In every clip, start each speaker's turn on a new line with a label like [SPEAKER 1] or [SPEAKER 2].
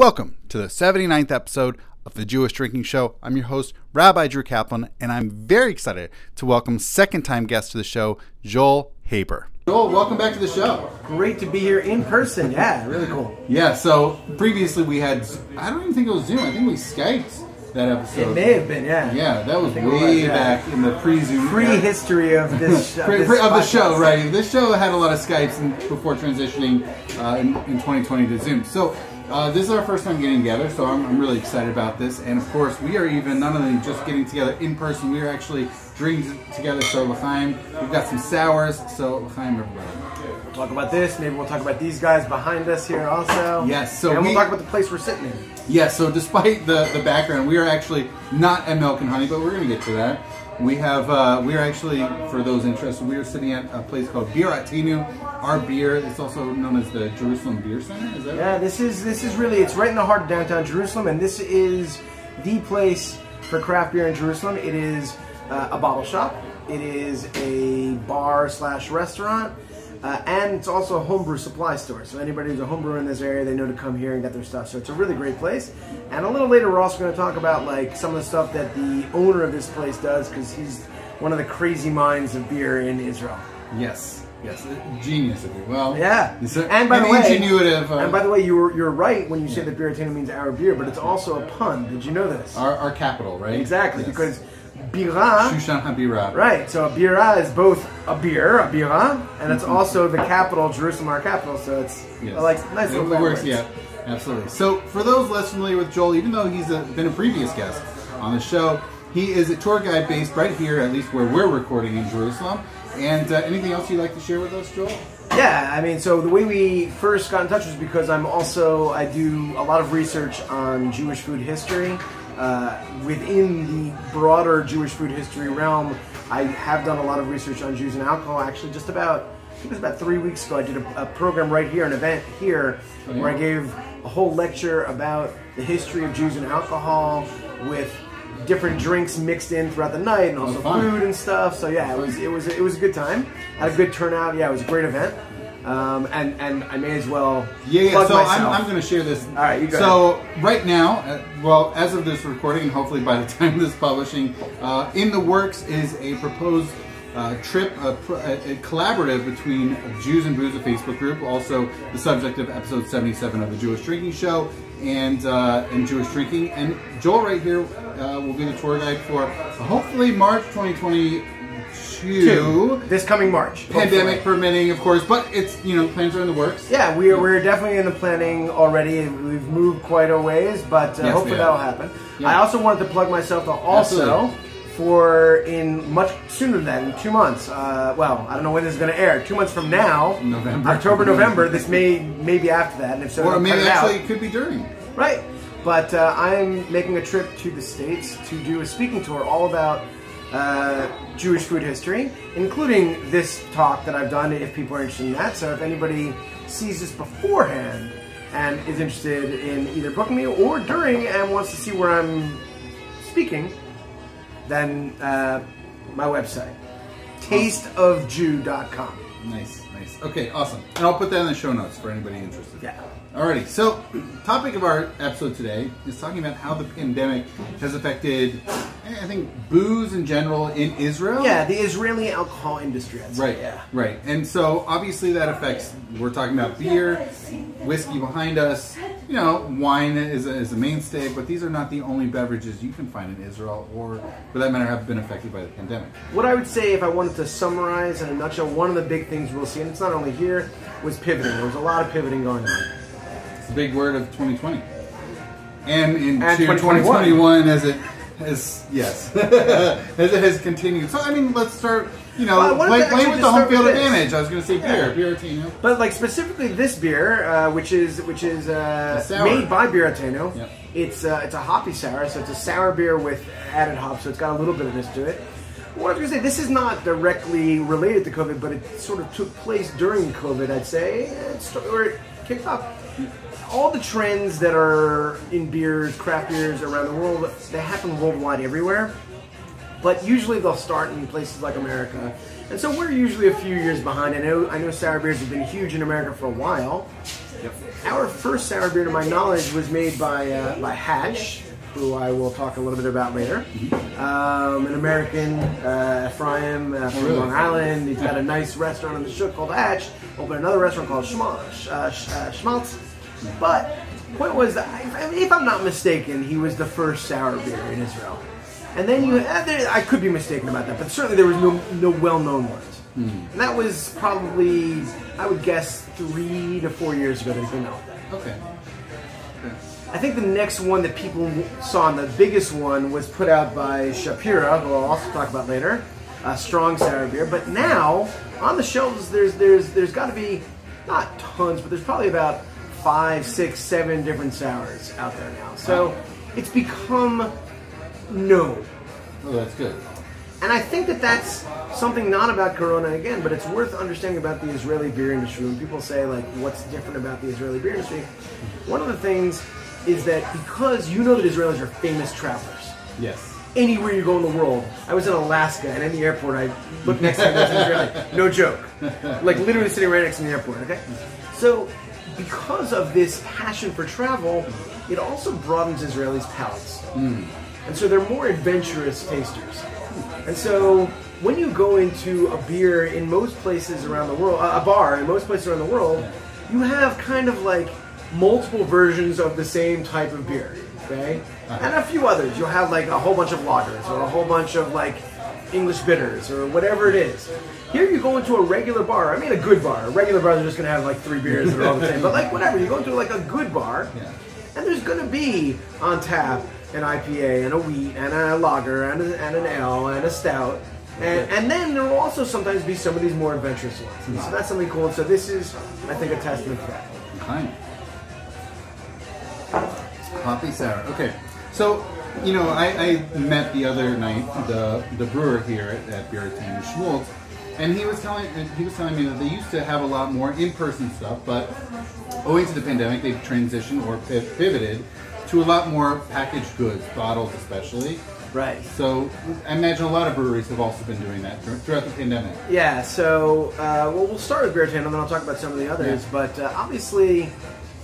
[SPEAKER 1] Welcome to the 79th episode of the Jewish Drinking Show. I'm your host, Rabbi Drew Kaplan, and I'm very excited to welcome second time guest to the show, Joel Haber. Joel, welcome back to the show.
[SPEAKER 2] Great to be here in person. Yeah, really cool.
[SPEAKER 1] Yeah, so previously we had, I don't even think it was Zoom, I think we Skyped that episode.
[SPEAKER 2] It may have been, yeah.
[SPEAKER 1] Yeah, that was way
[SPEAKER 2] it was, yeah.
[SPEAKER 1] back in the pre-Zoom.
[SPEAKER 2] Pre-history of this, uh,
[SPEAKER 1] Pre-
[SPEAKER 2] this
[SPEAKER 1] pre- of the show, right? This show had a lot of Skypes in, before transitioning uh, in, in 2020 to Zoom. So uh, this is our first time getting together, so I'm, I'm really excited about this. And of course, we are even not only just getting together in person, we are actually drinking together. So L'chaim, we've got some sours. So L'chaim, everybody.
[SPEAKER 2] Talk about this. Maybe we'll talk about these guys behind us here also.
[SPEAKER 1] Yes, so
[SPEAKER 2] and
[SPEAKER 1] we-
[SPEAKER 2] we'll talk about the place we're sitting in.
[SPEAKER 1] Yeah, so despite the, the background, we are actually not at Milk and Honey, but we're going to get to that. We have, uh, we are actually, for those interested, we are sitting at a place called Birateinu. Our beer, it's also known as the Jerusalem Beer Center, is that
[SPEAKER 2] Yeah, this is this is really it's right in the heart of downtown Jerusalem, and this is the place for craft beer in Jerusalem. It is uh, a bottle shop. It is a bar slash restaurant. Uh, and it's also a homebrew supply store. So anybody who's a homebrewer in this area, they know to come here and get their stuff. So it's a really great place. And a little later, we're also going to talk about like some of the stuff that the owner of this place does because he's one of the crazy minds of beer in Israel.
[SPEAKER 1] Yes, yes, genius of you. Well,
[SPEAKER 2] Yeah. and by the way,
[SPEAKER 1] ingenuitive. Uh,
[SPEAKER 2] and by the way, you were you're right when you say that Beer Birateinu means our beer, but it's also a pun. Did you know this?
[SPEAKER 1] our, our capital, right?
[SPEAKER 2] exactly,
[SPEAKER 1] Yes.
[SPEAKER 2] because bira,
[SPEAKER 1] Shushan Habira.
[SPEAKER 2] right? So a bira is both a beer, a bira, and it's also the capital, Jerusalem, our capital. So it's
[SPEAKER 1] Yes.
[SPEAKER 2] like nice
[SPEAKER 1] it,
[SPEAKER 2] little
[SPEAKER 1] works,
[SPEAKER 2] words.
[SPEAKER 1] yeah, absolutely. So, for those less familiar with Joel, even though he's a, been a previous guest on the show, he is a tour guide based right here, at least where we're recording in Jerusalem. And uh, anything else you'd like to share with us, Joel?
[SPEAKER 2] Yeah, I mean, so the way we first got in touch was because I'm also I do a lot of research on Jewish food history. Uh, within the broader Jewish food history realm, I have done a lot of research on Jews and alcohol. Actually, just about I think it was about three weeks ago, I did a, a program right here, an event here, where I gave a whole lecture about the history of Jews and alcohol with different drinks mixed in throughout the night and also food and stuff. So yeah, it was it was it was a good time. Had a good turnout. Yeah, it was a great event. Um, and and I may as well
[SPEAKER 1] Yeah, yeah. So I'm. I'm going to share this. All
[SPEAKER 2] right, you go
[SPEAKER 1] So right now, uh, well, as of this recording, and hopefully by the time this publishing, uh, in the works is a proposed uh, trip, a, a, collaborative between Jews and Booze, a Facebook group, also the subject of episode 77 of the Jewish Drinking Show, and uh, and Jewish Drinking. And Joel right here uh, will be the tour guide for hopefully March 2022.
[SPEAKER 2] this coming March.
[SPEAKER 1] Pandemic
[SPEAKER 2] hopefully.
[SPEAKER 1] permitting, of course, but it's you know plans are in the works.
[SPEAKER 2] Yeah, we are, we're definitely in the planning already. We've moved quite a ways, but uh,
[SPEAKER 1] Yes,
[SPEAKER 2] hopefully that'll happen.
[SPEAKER 1] Yeah.
[SPEAKER 2] I also wanted to plug myself to also
[SPEAKER 1] Absolutely.
[SPEAKER 2] for in much sooner than two months. Uh, well, I don't know when this is going to air. Two months from now,
[SPEAKER 1] November.
[SPEAKER 2] October, November. This may maybe after that, and if so,
[SPEAKER 1] Or maybe
[SPEAKER 2] cut it
[SPEAKER 1] it could be during.
[SPEAKER 2] Right. But uh, I'm making a trip to the States to do a speaking tour all about uh, Jewish food history, including this talk that I've done if people are interested in that. So if anybody sees this beforehand and is interested in either booking me or during and wants to see where I'm speaking, then uh, my website, tasteofjew.com.
[SPEAKER 1] Nice, nice. Okay, awesome. And I'll put that in the show notes for anybody interested.
[SPEAKER 2] Yeah.
[SPEAKER 1] Alrighty, so topic of our episode today is talking about how the pandemic has affected, I think, booze in general in Israel.
[SPEAKER 2] Yeah, the Israeli alcohol industry. I'd say.
[SPEAKER 1] Right,
[SPEAKER 2] Yeah.
[SPEAKER 1] right. And so obviously that affects, we're talking about beer, whiskey behind us, you know, wine is a, is a mainstay, but these are not the only beverages you can find in Israel or, for that matter, have been affected by the pandemic.
[SPEAKER 2] What I would say, if I wanted to summarize in a nutshell, one of the big things we'll see, and it's not only here, was pivoting. There was a lot of pivoting going on.
[SPEAKER 1] The big word of 2020. And in
[SPEAKER 2] And
[SPEAKER 1] 2021.
[SPEAKER 2] 2021
[SPEAKER 1] as it has, yes, as it has continued. So, I mean, let's start, you know,
[SPEAKER 2] Well,
[SPEAKER 1] play, play with the home field advantage. I was going to say beer,
[SPEAKER 2] Yeah.
[SPEAKER 1] beer, Tino.
[SPEAKER 2] But like specifically this beer, uh, which is which is uh, made by Birateinu.
[SPEAKER 1] Yep.
[SPEAKER 2] It's uh, it's a hoppy sour, so it's a sour beer with added hops, so it's got a little bit of this to it. What I was gonna say, this is not directly related to COVID, but it sort of took place during COVID. I'd say, or it kicked off. All the trends that are in beers, craft beers around the world, they happen worldwide everywhere. but usually they'll start in places like America. And so we're usually a few years behind. I know I know sour beers have been huge in America for a while.
[SPEAKER 1] Yep.
[SPEAKER 2] Our first sour beer, to my knowledge, was made by uh, by Hatch, who I will talk a little bit about later. Um, an American, uh, Ephraim uh, from? Long Island. He's got a nice restaurant on the Shook called Hatch. Opened another restaurant called Schmaltz. Uh, uh, Schmaltz. But point was, I I mean, if I'm not mistaken, he was the first sour beer in Israel. And then you, uh, there, I could be mistaken about that, but certainly there was no no well-known ones. And that was probably, I would guess, three to four years ago that he came out.
[SPEAKER 1] Okay. Okay.
[SPEAKER 2] I think the next one that people saw, and the biggest one, was put out by Shapira, who I'll also talk about later, a strong sour beer. But now on the shelves, there's there's there's got to be not tons, but there's probably about five, six, seven different sours out there now. So it's become known.
[SPEAKER 1] Oh, that's good.
[SPEAKER 2] And I think that that's something not about Corona again, but it's worth understanding about the Israeli beer industry. When people say like, "What's different about the Israeli beer industry?" One of the things is that because you know that Israelis are famous travelers.
[SPEAKER 1] Yes.
[SPEAKER 2] Anywhere you go in the world, I was in Alaska and in the airport, I looked next to me, an Israeli. No joke, like literally sitting right next to the airport. Okay, so because of this passion for travel, it also broadens Israelis' palates. Hmm. And so they're more adventurous tasters. And so when you go into a beer in most places around the world, a bar in most places around the world, you have kind of like multiple versions of the same type of beer, okay? Uh-huh. And a few others. You'll have like a whole bunch of lagers or a whole bunch of like English bitters or whatever it is. Here you go into a regular bar. I mean a good bar. A regular bar, they're just gonna have like three beers that are all the same. But like whatever, you go into like a good bar,
[SPEAKER 1] Yeah.
[SPEAKER 2] and there's going to be on tap an IPA and a wheat and a lager and, a, and an ale and a stout. And, and then there will also sometimes be some of these more adventurous ones. And so that's something cool. And so this is, I think, a testament to that.
[SPEAKER 1] Kind. Hoppy sour. Okay. So, you know, I, I met the other night the the brewer here at, at Birateinu, Schmultz, and he was telling he was telling me that they used to have a lot more in person stuff, but owing to the pandemic, they've transitioned or pivoted to a lot more packaged goods, bottles especially.
[SPEAKER 2] Right.
[SPEAKER 1] So I imagine a lot of breweries have also been doing that throughout the pandemic.
[SPEAKER 2] Yeah, so, uh, well, we'll start with Birateinu and then I'll talk about some of the others.
[SPEAKER 1] Yeah.
[SPEAKER 2] But uh, obviously,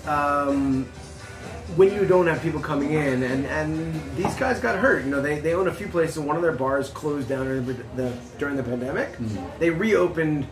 [SPEAKER 2] um, when you don't have people coming in, and, and these guys got hurt. You know, they, they own a few places. And one of their bars closed down during the, the, during the pandemic.
[SPEAKER 1] Mm-hmm.
[SPEAKER 2] They reopened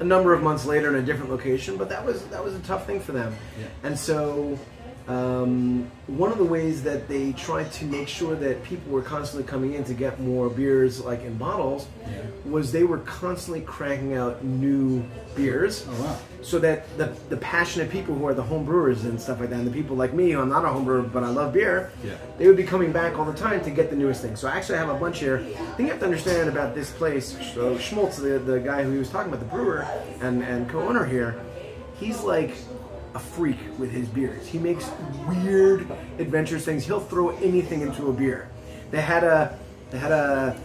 [SPEAKER 2] a number of months later in a different location, but that was that was a tough thing for them.
[SPEAKER 1] Yeah.
[SPEAKER 2] And so, um, one of the ways that they tried to make sure that people were constantly coming in to get more beers, like in bottles,
[SPEAKER 1] Yeah.
[SPEAKER 2] was they were constantly cranking out new beers
[SPEAKER 1] Oh wow.
[SPEAKER 2] so that the, the passionate people who are the home brewers and stuff like that, and the people like me, who I'm not a home brewer but I love beer,
[SPEAKER 1] Yeah.
[SPEAKER 2] they would be coming back all the time to get the newest thing. So I actually have a bunch here. The thing you have to understand about this place, so Schmultz, the, the guy who he was talking about, the brewer and, and co-owner here, he's like a freak with his beers. He makes weird, adventurous things. He'll throw anything into a beer. They had a they had a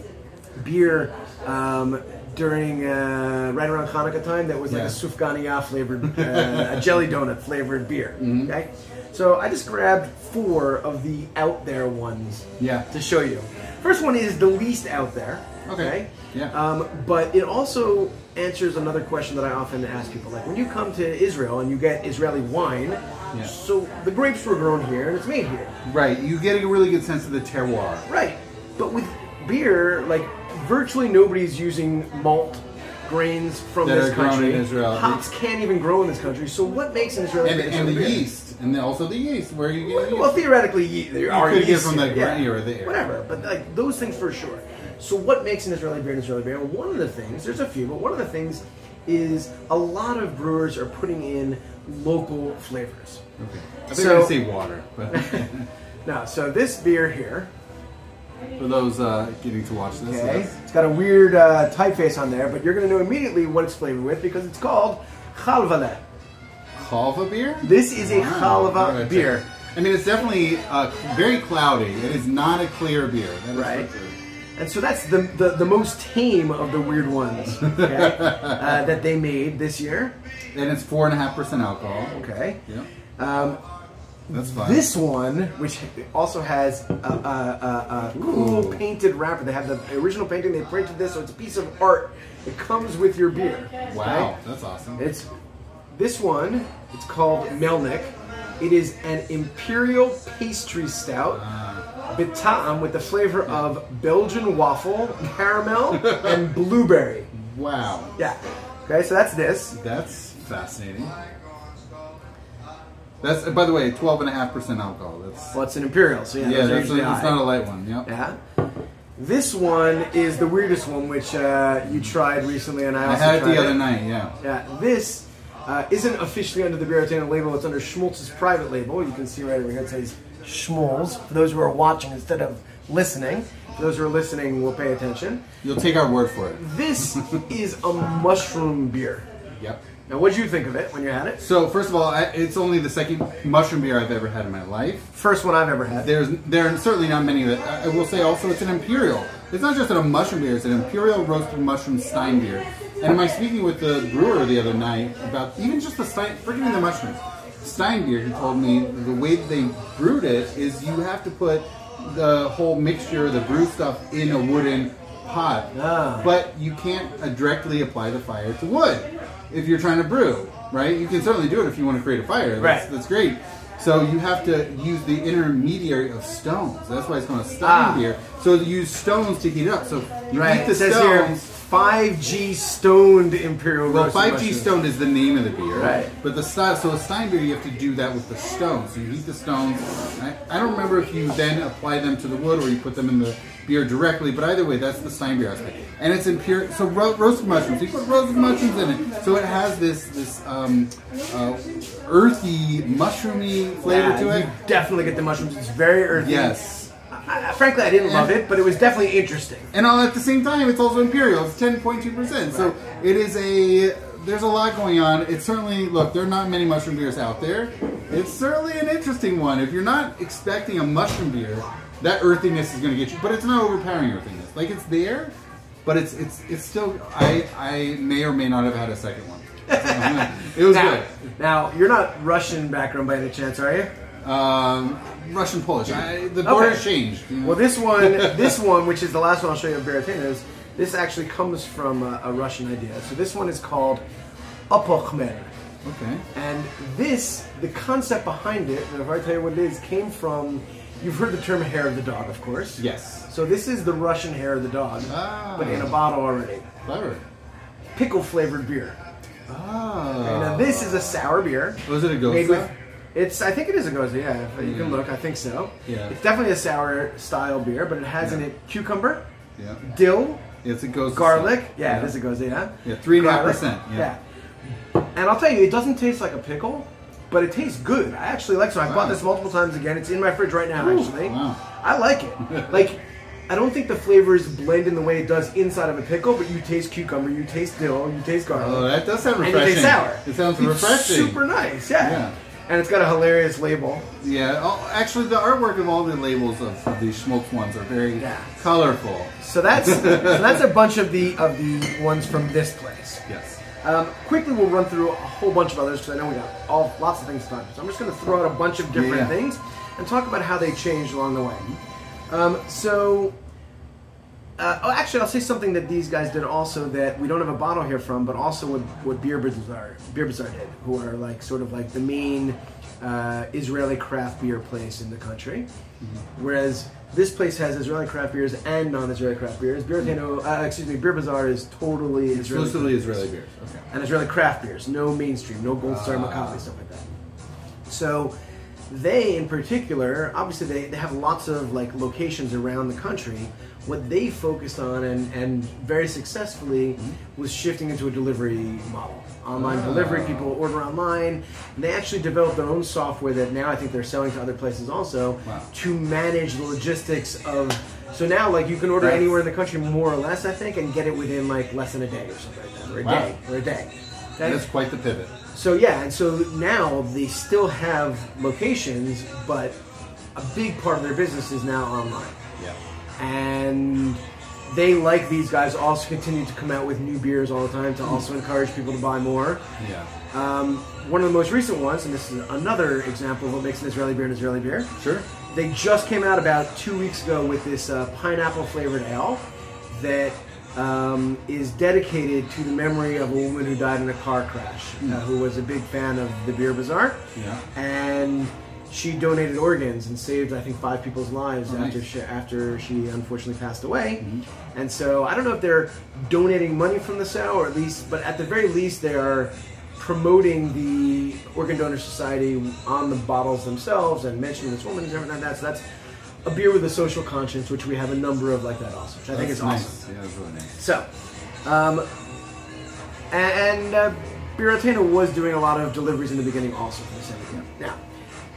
[SPEAKER 2] beer um, during uh, right around Hanukkah time that was like
[SPEAKER 1] Yeah.
[SPEAKER 2] a sufganiya flavored, uh, a jelly donut flavored beer. Okay, so I just grabbed four of the out there ones
[SPEAKER 1] Yeah.
[SPEAKER 2] to show you. First one is the least out there.
[SPEAKER 1] Okay. Yeah.
[SPEAKER 2] Um, but it also answers another question that I often ask people. Like when you come to Israel and you get Israeli wine,
[SPEAKER 1] Yeah.
[SPEAKER 2] so the grapes were grown here and it's made here.
[SPEAKER 1] Right. You get a really good sense of the terroir.
[SPEAKER 2] Right. But with beer, like virtually nobody's using malt grains from
[SPEAKER 1] That
[SPEAKER 2] this country.
[SPEAKER 1] in Israel.
[SPEAKER 2] Hops can't even grow in this country. So what makes an Israeli
[SPEAKER 1] And, and the
[SPEAKER 2] beer?
[SPEAKER 1] yeast, and then also the yeast, where you get
[SPEAKER 2] Well, theoretically, ye- there are
[SPEAKER 1] could get from the grain or the air.
[SPEAKER 2] whatever. But like those things for sure. So what makes an Israeli beer an Israeli beer? Well, one of the things, there's a few, but one of the things is a lot of brewers are putting in local flavors.
[SPEAKER 1] Okay. I think
[SPEAKER 2] So-
[SPEAKER 1] I'm gonna water, but
[SPEAKER 2] Now, so this beer here,
[SPEAKER 1] for those uh, getting to watch this,
[SPEAKER 2] okay,
[SPEAKER 1] yes.
[SPEAKER 2] it's got a weird uh, typeface on there, but you're going to know immediately what it's flavored with because it's called chalvale.
[SPEAKER 1] Halva beer.
[SPEAKER 2] This is a
[SPEAKER 1] Wow.
[SPEAKER 2] chalva beer.
[SPEAKER 1] I mean, it's definitely uh, very cloudy. It is not a clear beer.
[SPEAKER 2] Right. And so that's the, the, the most tame of the weird ones okay, uh, that they made this year.
[SPEAKER 1] And it's four and a half percent alcohol.
[SPEAKER 2] Okay.
[SPEAKER 1] Yeah.
[SPEAKER 2] Um,
[SPEAKER 1] That's fine.
[SPEAKER 2] This one, which also has a, a, a, a cool painted wrapper, they have the original painting. They printed this, so it's a piece of art. It comes with your beer.
[SPEAKER 1] Wow,
[SPEAKER 2] right?
[SPEAKER 1] that's awesome.
[SPEAKER 2] It's this one. It's called Melnick. It is an imperial pastry stout. Bitam, with the flavor of Belgian waffle, caramel, and blueberry.
[SPEAKER 1] wow,
[SPEAKER 2] Yeah. Okay, so that's this.
[SPEAKER 1] that's fascinating. That's by the way, twelve and a half percent alcohol. That's
[SPEAKER 2] Well, it's an imperial, so yeah,
[SPEAKER 1] yeah, that's a, it's not a light one. Yep.
[SPEAKER 2] Yeah. This one is the weirdest one, which uh, you tried recently, and I
[SPEAKER 1] I had it the other night. Yeah.
[SPEAKER 2] Yeah, this uh, isn't officially under the Birateinu label. It's under Schmaltz's private label. You can see right over here it says Schmaltz. For those who are watching instead of listening, for those who are listening will pay attention.
[SPEAKER 1] You'll take our word for it.
[SPEAKER 2] This is a mushroom beer.
[SPEAKER 1] Yep.
[SPEAKER 2] Now, what did you think of it when you had it?
[SPEAKER 1] So first of all, I, it's only the second mushroom beer I've ever had in my life.
[SPEAKER 2] First one I've ever had.
[SPEAKER 1] There's there are certainly not many that I I will say. Also, it's an imperial. It's not just a mushroom beer; it's an imperial roasted mushroom Stein beer. And am I speaking with the brewer the other night about even just the Stein, forgetting the mushrooms, Stein beer? He told me the way that they brewed it is you have to put the whole mixture, the brew stuff, in a wooden pot,
[SPEAKER 2] Ah.
[SPEAKER 1] but you can't uh, directly apply the fire to wood if you're trying to brew. Right? You can certainly do it if you want to create a fire. That's,
[SPEAKER 2] Right.
[SPEAKER 1] that's great. So you have to use the intermediary of stones. That's why it's called a Stein
[SPEAKER 2] Ah.
[SPEAKER 1] beer. So you use stones to heat it up. So you
[SPEAKER 2] Right.
[SPEAKER 1] heat the
[SPEAKER 2] here
[SPEAKER 1] stones.
[SPEAKER 2] 5G stoned imperial
[SPEAKER 1] Well,
[SPEAKER 2] roasted
[SPEAKER 1] 5G
[SPEAKER 2] mushrooms.
[SPEAKER 1] stone is the name of the beer.
[SPEAKER 2] Right.
[SPEAKER 1] But the style, so a Stein beer, you have to do that with the stones. So you heat the stones. I, I don't remember if you then apply them to the wood or you put them in the beer directly, but either way, that's the Stein beer aspect. And it's imperial. So ro- roasted mushrooms. You put roasted mushrooms in it, so it has this this um, uh, earthy, mushroomy flavor
[SPEAKER 2] Yeah,
[SPEAKER 1] to it.
[SPEAKER 2] You definitely get the mushrooms. It's very earthy.
[SPEAKER 1] Yes.
[SPEAKER 2] I, I- frankly, I didn't love it, but it was definitely interesting.
[SPEAKER 1] And all at the same time, it's also imperial. It's ten point two percent. So it is a. There's a lot going on. It's certainly look. There are not many mushroom beers out there. It's certainly an interesting one. If you're not expecting a mushroom beer, that earthiness is going to get you. But it's not overpowering earthiness. Like it's there, but it's it's it's still. I I may or may not have had a second one. it was
[SPEAKER 2] now,
[SPEAKER 1] good.
[SPEAKER 2] now, you're not Russian background by any chance, are you?
[SPEAKER 1] Um, Russian Polish. I, the border's
[SPEAKER 2] Okay.
[SPEAKER 1] changed. you know?
[SPEAKER 2] Well, this one, this one, which is the last one I'll show you of Birateinu's, this actually comes from a, a Russian idea. So this one is called Apokhmed.
[SPEAKER 1] okay.
[SPEAKER 2] And this, the concept behind it, and if I tell you what it is, came from, you've heard the term hair of the dog, of course.
[SPEAKER 1] Yes.
[SPEAKER 2] So this is the Russian hair of the dog,
[SPEAKER 1] Ah.
[SPEAKER 2] but in a bottle already.
[SPEAKER 1] Clever.
[SPEAKER 2] Pickle flavored beer.
[SPEAKER 1] Ah.
[SPEAKER 2] And now this is a sour beer.
[SPEAKER 1] Was it a
[SPEAKER 2] gose? It's, I think it is a gose, yeah. If you can mm. look, I think so.
[SPEAKER 1] Yeah.
[SPEAKER 2] It's definitely a sour style beer, but it has in it cucumber,
[SPEAKER 1] Yeah.
[SPEAKER 2] dill,
[SPEAKER 1] It's a gose.
[SPEAKER 2] garlic. Yeah,
[SPEAKER 1] yeah.
[SPEAKER 2] it is a gose, yeah.
[SPEAKER 1] Yeah, three and a half percent. Yeah.
[SPEAKER 2] And I'll tell you, it doesn't taste like a pickle, but it tastes good. I actually like. So I
[SPEAKER 1] Wow.
[SPEAKER 2] bought this multiple times again. It's in my fridge right now,
[SPEAKER 1] Ooh,
[SPEAKER 2] actually.
[SPEAKER 1] wow.
[SPEAKER 2] I like it. like, I don't think the flavors blend in the way it does inside of a pickle, but you taste cucumber, you taste dill, you taste garlic.
[SPEAKER 1] Oh, that does sound refreshing.
[SPEAKER 2] and you taste sour.
[SPEAKER 1] It sounds
[SPEAKER 2] It's
[SPEAKER 1] refreshing.
[SPEAKER 2] Super nice, yeah.
[SPEAKER 1] Yeah.
[SPEAKER 2] And it's got a hilarious label.
[SPEAKER 1] Yeah. Oh, actually, the artwork of all the labels of, of these smoked ones are very
[SPEAKER 2] Yeah.
[SPEAKER 1] colorful.
[SPEAKER 2] So that's so that's a bunch of the of the ones from this place.
[SPEAKER 1] Yes.
[SPEAKER 2] Um, quickly, we'll run through a whole bunch of others because I know we got all lots of things to talk about. So I'm just going to throw out a bunch of different
[SPEAKER 1] Yeah.
[SPEAKER 2] things and talk about how they changed along the way. Um, so, uh, oh, actually, I'll say something that these guys did also that we don't have a bottle here from, but also what, what Beer Bazaar Beer Bazaar did, who are like sort of like the main uh, Israeli craft beer place in the country. Whereas this place has Israeli craft beers and non-Israeli craft beers. Birateinu, uh, excuse me, Beer Bazaar is totally Israeli
[SPEAKER 1] Exclusively Israeli beers. Okay.
[SPEAKER 2] and Israeli craft beers, no mainstream, no Gold Star
[SPEAKER 1] Ah.
[SPEAKER 2] Maccabi, stuff like that. So they, in particular, obviously they, they have lots of like locations around the country. What they focused on and, and very successfully was shifting into a delivery model. Online
[SPEAKER 1] Ah.
[SPEAKER 2] delivery, people order online. And they actually developed their own software that now I think they're selling to other places also
[SPEAKER 1] Wow.
[SPEAKER 2] to manage the logistics of. So now, like, you can order
[SPEAKER 1] That's-
[SPEAKER 2] anywhere in the country, more or less, I think, and get it within like less than a day or something like that, or a
[SPEAKER 1] Wow.
[SPEAKER 2] day, or a day.
[SPEAKER 1] That
[SPEAKER 2] Okay?
[SPEAKER 1] quite the pivot.
[SPEAKER 2] So yeah, and so now they still have locations, but a big part of their business is now online.
[SPEAKER 1] Yeah.
[SPEAKER 2] And they, like these guys, also continue to come out with new beers all the time to also encourage people to buy more.
[SPEAKER 1] Yeah.
[SPEAKER 2] Um, one of the most recent ones, and this is another example of what makes an Israeli beer an Israeli beer.
[SPEAKER 1] Sure.
[SPEAKER 2] They just came out about two weeks ago with this uh, pineapple flavored ale that um, is dedicated to the memory of a woman who died in a car crash, uh, who was a big fan of the Beer Bazaar.
[SPEAKER 1] Yeah.
[SPEAKER 2] And she donated organs and saved, I think, five people's lives
[SPEAKER 1] Oh,
[SPEAKER 2] after
[SPEAKER 1] nice.
[SPEAKER 2] she, after she unfortunately passed away. And so I don't know if they're donating money from the sale, or at least, but at the very least, they are promoting the Organ Donor Society on the bottles themselves and mentioning this woman and everything like that. So that's a beer with a social conscience, which we have a number of like that also, which I think is
[SPEAKER 1] nice.
[SPEAKER 2] awesome.
[SPEAKER 1] Yeah, that's really nice.
[SPEAKER 2] So, um, and uh, Birateinu was doing a lot of deliveries in the beginning also for the same beer. Now,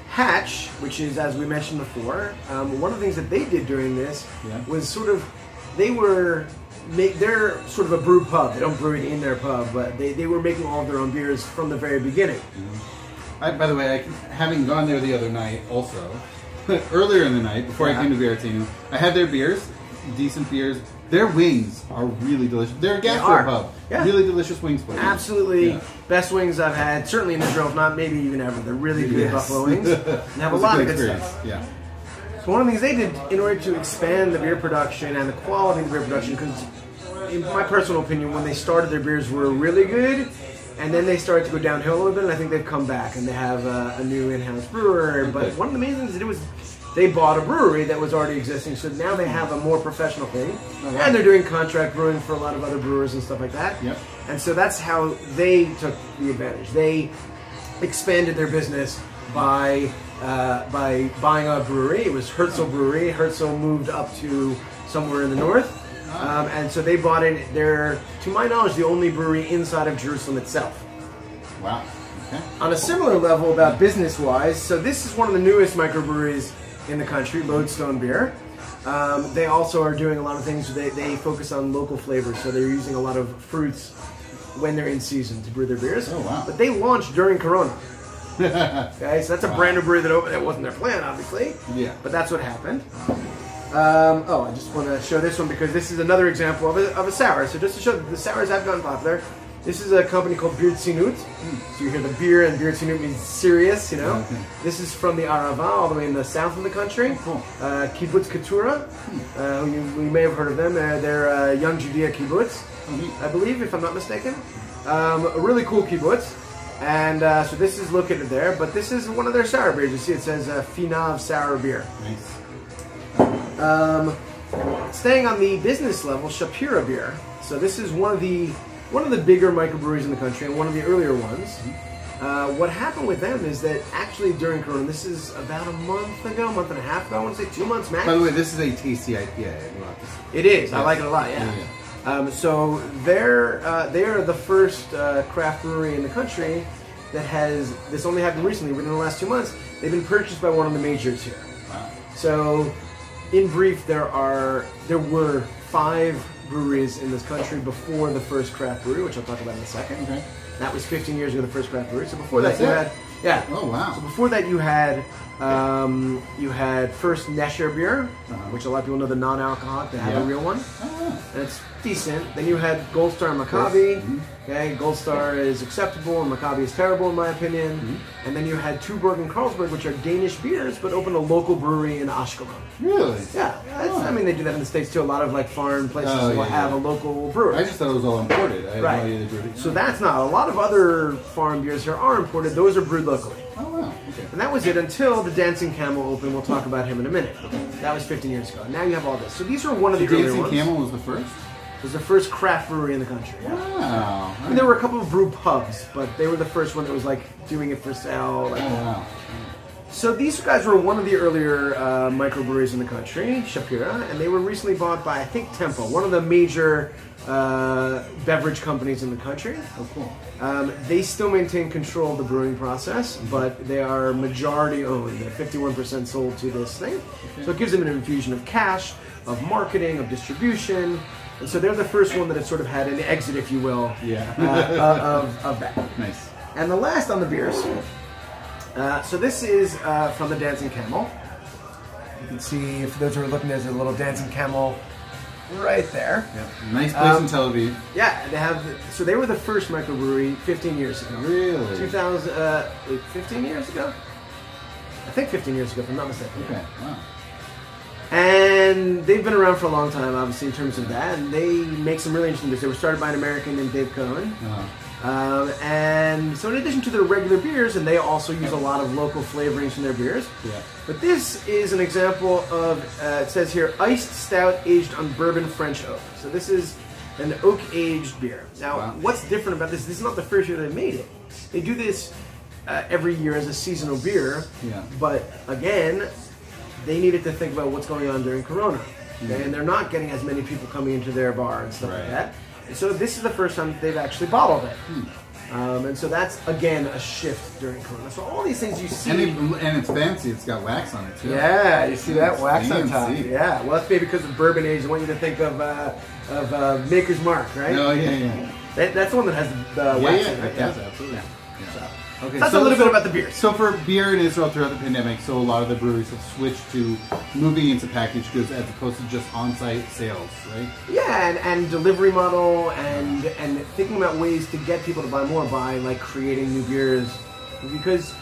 [SPEAKER 2] Hatch, which is as we mentioned before, um, one of the things that they did during this
[SPEAKER 1] Yeah.
[SPEAKER 2] was sort of they were make they're sort of a brew pub. They don't brew it in their pub, but they, they were making all of their own beers from the very beginning.
[SPEAKER 1] I, by the way, I, having gone there the other night, also earlier in the night before
[SPEAKER 2] Yeah.
[SPEAKER 1] I came to Birateinu, I had their beers, decent beers. Their wings are really delicious. They're a gastro pub.
[SPEAKER 2] Yeah.
[SPEAKER 1] Really delicious wings. place.
[SPEAKER 2] Absolutely
[SPEAKER 1] Yeah.
[SPEAKER 2] best wings I've had, certainly in Israel, if not maybe even ever. They're really good
[SPEAKER 1] Yes.
[SPEAKER 2] buffalo wings. And have a lot of
[SPEAKER 1] good
[SPEAKER 2] good
[SPEAKER 1] experience.
[SPEAKER 2] stuff.
[SPEAKER 1] Yeah.
[SPEAKER 2] So one of the things they did in order to expand the beer production and the quality of the beer production, because in my personal opinion, when they started their beers were really good, and then they started to go downhill a little bit, and I think they've come back and they have uh, a new in-house brewer. But one of the main things they did was they bought a brewery that was already existing, so now they have a more professional thing,
[SPEAKER 1] Oh, wow.
[SPEAKER 2] and they're doing contract brewing for a lot of other brewers and stuff like that.
[SPEAKER 1] Yep.
[SPEAKER 2] And so that's how they took the advantage. They expanded their business by uh, by buying a brewery. It was Herzl Brewery. Herzl moved up to somewhere in the north, um, and so they bought it. They're, to my knowledge, the only brewery inside of Jerusalem itself.
[SPEAKER 1] Wow. Okay.
[SPEAKER 2] On a similar level, about business wise, so this is one of the newest microbreweries in the country, Lodestone Beer. Um, they also are doing a lot of things. They, they focus on local flavors, so they're using a lot of fruits when they're in season to brew their beers.
[SPEAKER 1] Oh, wow.
[SPEAKER 2] But they launched during Corona. Okay, so that's a brand new brewery that opened. That wasn't their plan, obviously.
[SPEAKER 1] Yeah.
[SPEAKER 2] But that's what happened. Um, oh, I just want to show this one because this is another example of a, of a sour. So just to show that the sours have gotten popular, this is a company called Beer Zinut. So you hear the beer and Beer Zinut means serious, you know.
[SPEAKER 1] Okay.
[SPEAKER 2] This is from the Arava, all the way in the south of the country.
[SPEAKER 1] cool.
[SPEAKER 2] Uh, kibbutz Keturah, uh, you, you may have heard of them. Uh, they're uh, Young Judaea kibbutz,
[SPEAKER 1] Oh.
[SPEAKER 2] I believe, if I'm not mistaken. Um, a really cool kibbutz. And uh, so this is located there, but this is one of their sour beers. You see, it says uh, Finav sour beer.
[SPEAKER 1] Nice.
[SPEAKER 2] Um, staying on the business level, Shapira beer. So this is one of the one of the bigger microbreweries in the country and one of the earlier ones. Uh, what happened with them is that actually during Corona, this is about a month ago, month and a half ago, I want to say two months max.
[SPEAKER 1] By the way, this is a tasty IPA. We'll have to say.
[SPEAKER 2] It is. I like it a lot. Yeah.
[SPEAKER 1] Yeah,
[SPEAKER 2] Um, so they're uh, they are the first uh, craft brewery in the country that has this only happened recently within the last two months. They've been purchased by one of the majors here.
[SPEAKER 1] Wow.
[SPEAKER 2] So, in brief, there are there were five breweries in this country before the first craft brewery, which I'll talk about in a second.
[SPEAKER 1] Okay.
[SPEAKER 2] That was 15 years ago, the first craft brewery. So before
[SPEAKER 1] That's
[SPEAKER 2] that, you
[SPEAKER 1] it?
[SPEAKER 2] had yeah.
[SPEAKER 1] Oh wow.
[SPEAKER 2] So before that, you had um, you had first Nesher beer,
[SPEAKER 1] Uh-huh.
[SPEAKER 2] which a lot of people know the non-alcoholic. They have
[SPEAKER 1] Yeah.
[SPEAKER 2] a real one,
[SPEAKER 1] Oh,
[SPEAKER 2] and it's decent. Then you had Gold Star Maccabi.
[SPEAKER 1] Mhm.
[SPEAKER 2] Okay, Gold Star is acceptable, and Maccabi is terrible in my opinion.
[SPEAKER 1] Mm-hmm.
[SPEAKER 2] And then you had Tuborg and Carlsberg, which are Danish beers, but opened a local brewery in Ashkelon.
[SPEAKER 1] really?
[SPEAKER 2] Yeah,
[SPEAKER 1] Oh.
[SPEAKER 2] I mean they do that in the states too. A lot of like foreign places
[SPEAKER 1] Oh,
[SPEAKER 2] will
[SPEAKER 1] yeah,
[SPEAKER 2] have
[SPEAKER 1] yeah.
[SPEAKER 2] a local brewery.
[SPEAKER 1] I just thought it was all imported. I had
[SPEAKER 2] Right.
[SPEAKER 1] no
[SPEAKER 2] so that's not a lot of other foreign beers here are imported. Those are brewed locally.
[SPEAKER 1] Oh wow. Okay.
[SPEAKER 2] And that was it until the Dancing Camel opened. We'll talk about him in a minute. That was 15 years ago. Now you have all this. So these are one of the earlier
[SPEAKER 1] Dancing
[SPEAKER 2] ones.
[SPEAKER 1] Camel was the first.
[SPEAKER 2] It was the first craft brewery in the country.
[SPEAKER 1] Wow.
[SPEAKER 2] I mean, there were a couple of brew pubs, but they were the first one that was like doing it for sale. Like,
[SPEAKER 1] Oh wow.
[SPEAKER 2] So these guys were one of the earlier uh, microbreweries in the country, Shapira, and they were recently bought by I think Tempo, one of the major uh, beverage companies in the country.
[SPEAKER 1] Oh cool.
[SPEAKER 2] Um, they still maintain control of the brewing process, but they are majority owned. They're 51% sold to this thing. So it gives them an infusion of cash, of marketing, of distribution. And so they're the first one that has sort of had an exit, if you will,
[SPEAKER 1] Yeah.
[SPEAKER 2] uh, of, of that.
[SPEAKER 1] nice.
[SPEAKER 2] And the last on the beers. Uh, so this is uh, from the Dancing Camel. You can see, for those who are looking, there's a little Dancing Camel right there.
[SPEAKER 1] Yeah. Nice place
[SPEAKER 2] Um,
[SPEAKER 1] in Tel Aviv.
[SPEAKER 2] Yeah, they have. So they were the first microbrewery 15 years ago.
[SPEAKER 1] Really?
[SPEAKER 2] 2000, uh, 15 years ago? I think 15 years ago, if I'm not mistaken.
[SPEAKER 1] Okay. Wow.
[SPEAKER 2] And they've been around for a long time, obviously, in terms of that. And they make some really interesting beers. They were started by an American named Dave Cohen.
[SPEAKER 1] Uh,
[SPEAKER 2] Um, and so, in addition to their regular beers, and they also use a lot of local flavorings in their beers.
[SPEAKER 1] yeah.
[SPEAKER 2] But this is an example of, uh, it says here, iced stout aged on bourbon French oak. So this is an oak aged beer. Now,
[SPEAKER 1] Wow.
[SPEAKER 2] what's different about this? This is not the first year they made it. They do this uh, every year as a seasonal beer.
[SPEAKER 1] Yeah.
[SPEAKER 2] But again, they needed to think about what's going on during Corona. Okay?
[SPEAKER 1] Mhm.
[SPEAKER 2] And they're not getting as many people coming into their bar and stuff like that. And so this is the first time they've actually bottled it.
[SPEAKER 1] Hmm.
[SPEAKER 2] Um, and so that's again a shift during Corona. So all these things you see.
[SPEAKER 1] And, it, and it's fancy. It's got wax on it too.
[SPEAKER 2] Yeah, you see that
[SPEAKER 1] It's
[SPEAKER 2] wax on top. Yeah, well, that's maybe because of bourbon age. I want you to think of uh, of uh, Maker's Mark, right?
[SPEAKER 1] Oh yeah, yeah.
[SPEAKER 2] That, that's the one that has the uh,
[SPEAKER 1] Yeah,
[SPEAKER 2] wax
[SPEAKER 1] yeah,
[SPEAKER 2] in it.
[SPEAKER 1] it does, absolutely.
[SPEAKER 2] So,
[SPEAKER 1] Yeah. Okay,
[SPEAKER 2] that's
[SPEAKER 1] so-
[SPEAKER 2] a little bit about the beer.
[SPEAKER 1] So for beer in Israel throughout the pandemic, so a lot of the breweries have switched to moving into packaged goods as opposed to just on-site sales, right?
[SPEAKER 2] Yeah, and, and delivery model, and and thinking about ways to get people to buy more by like creating new beers, because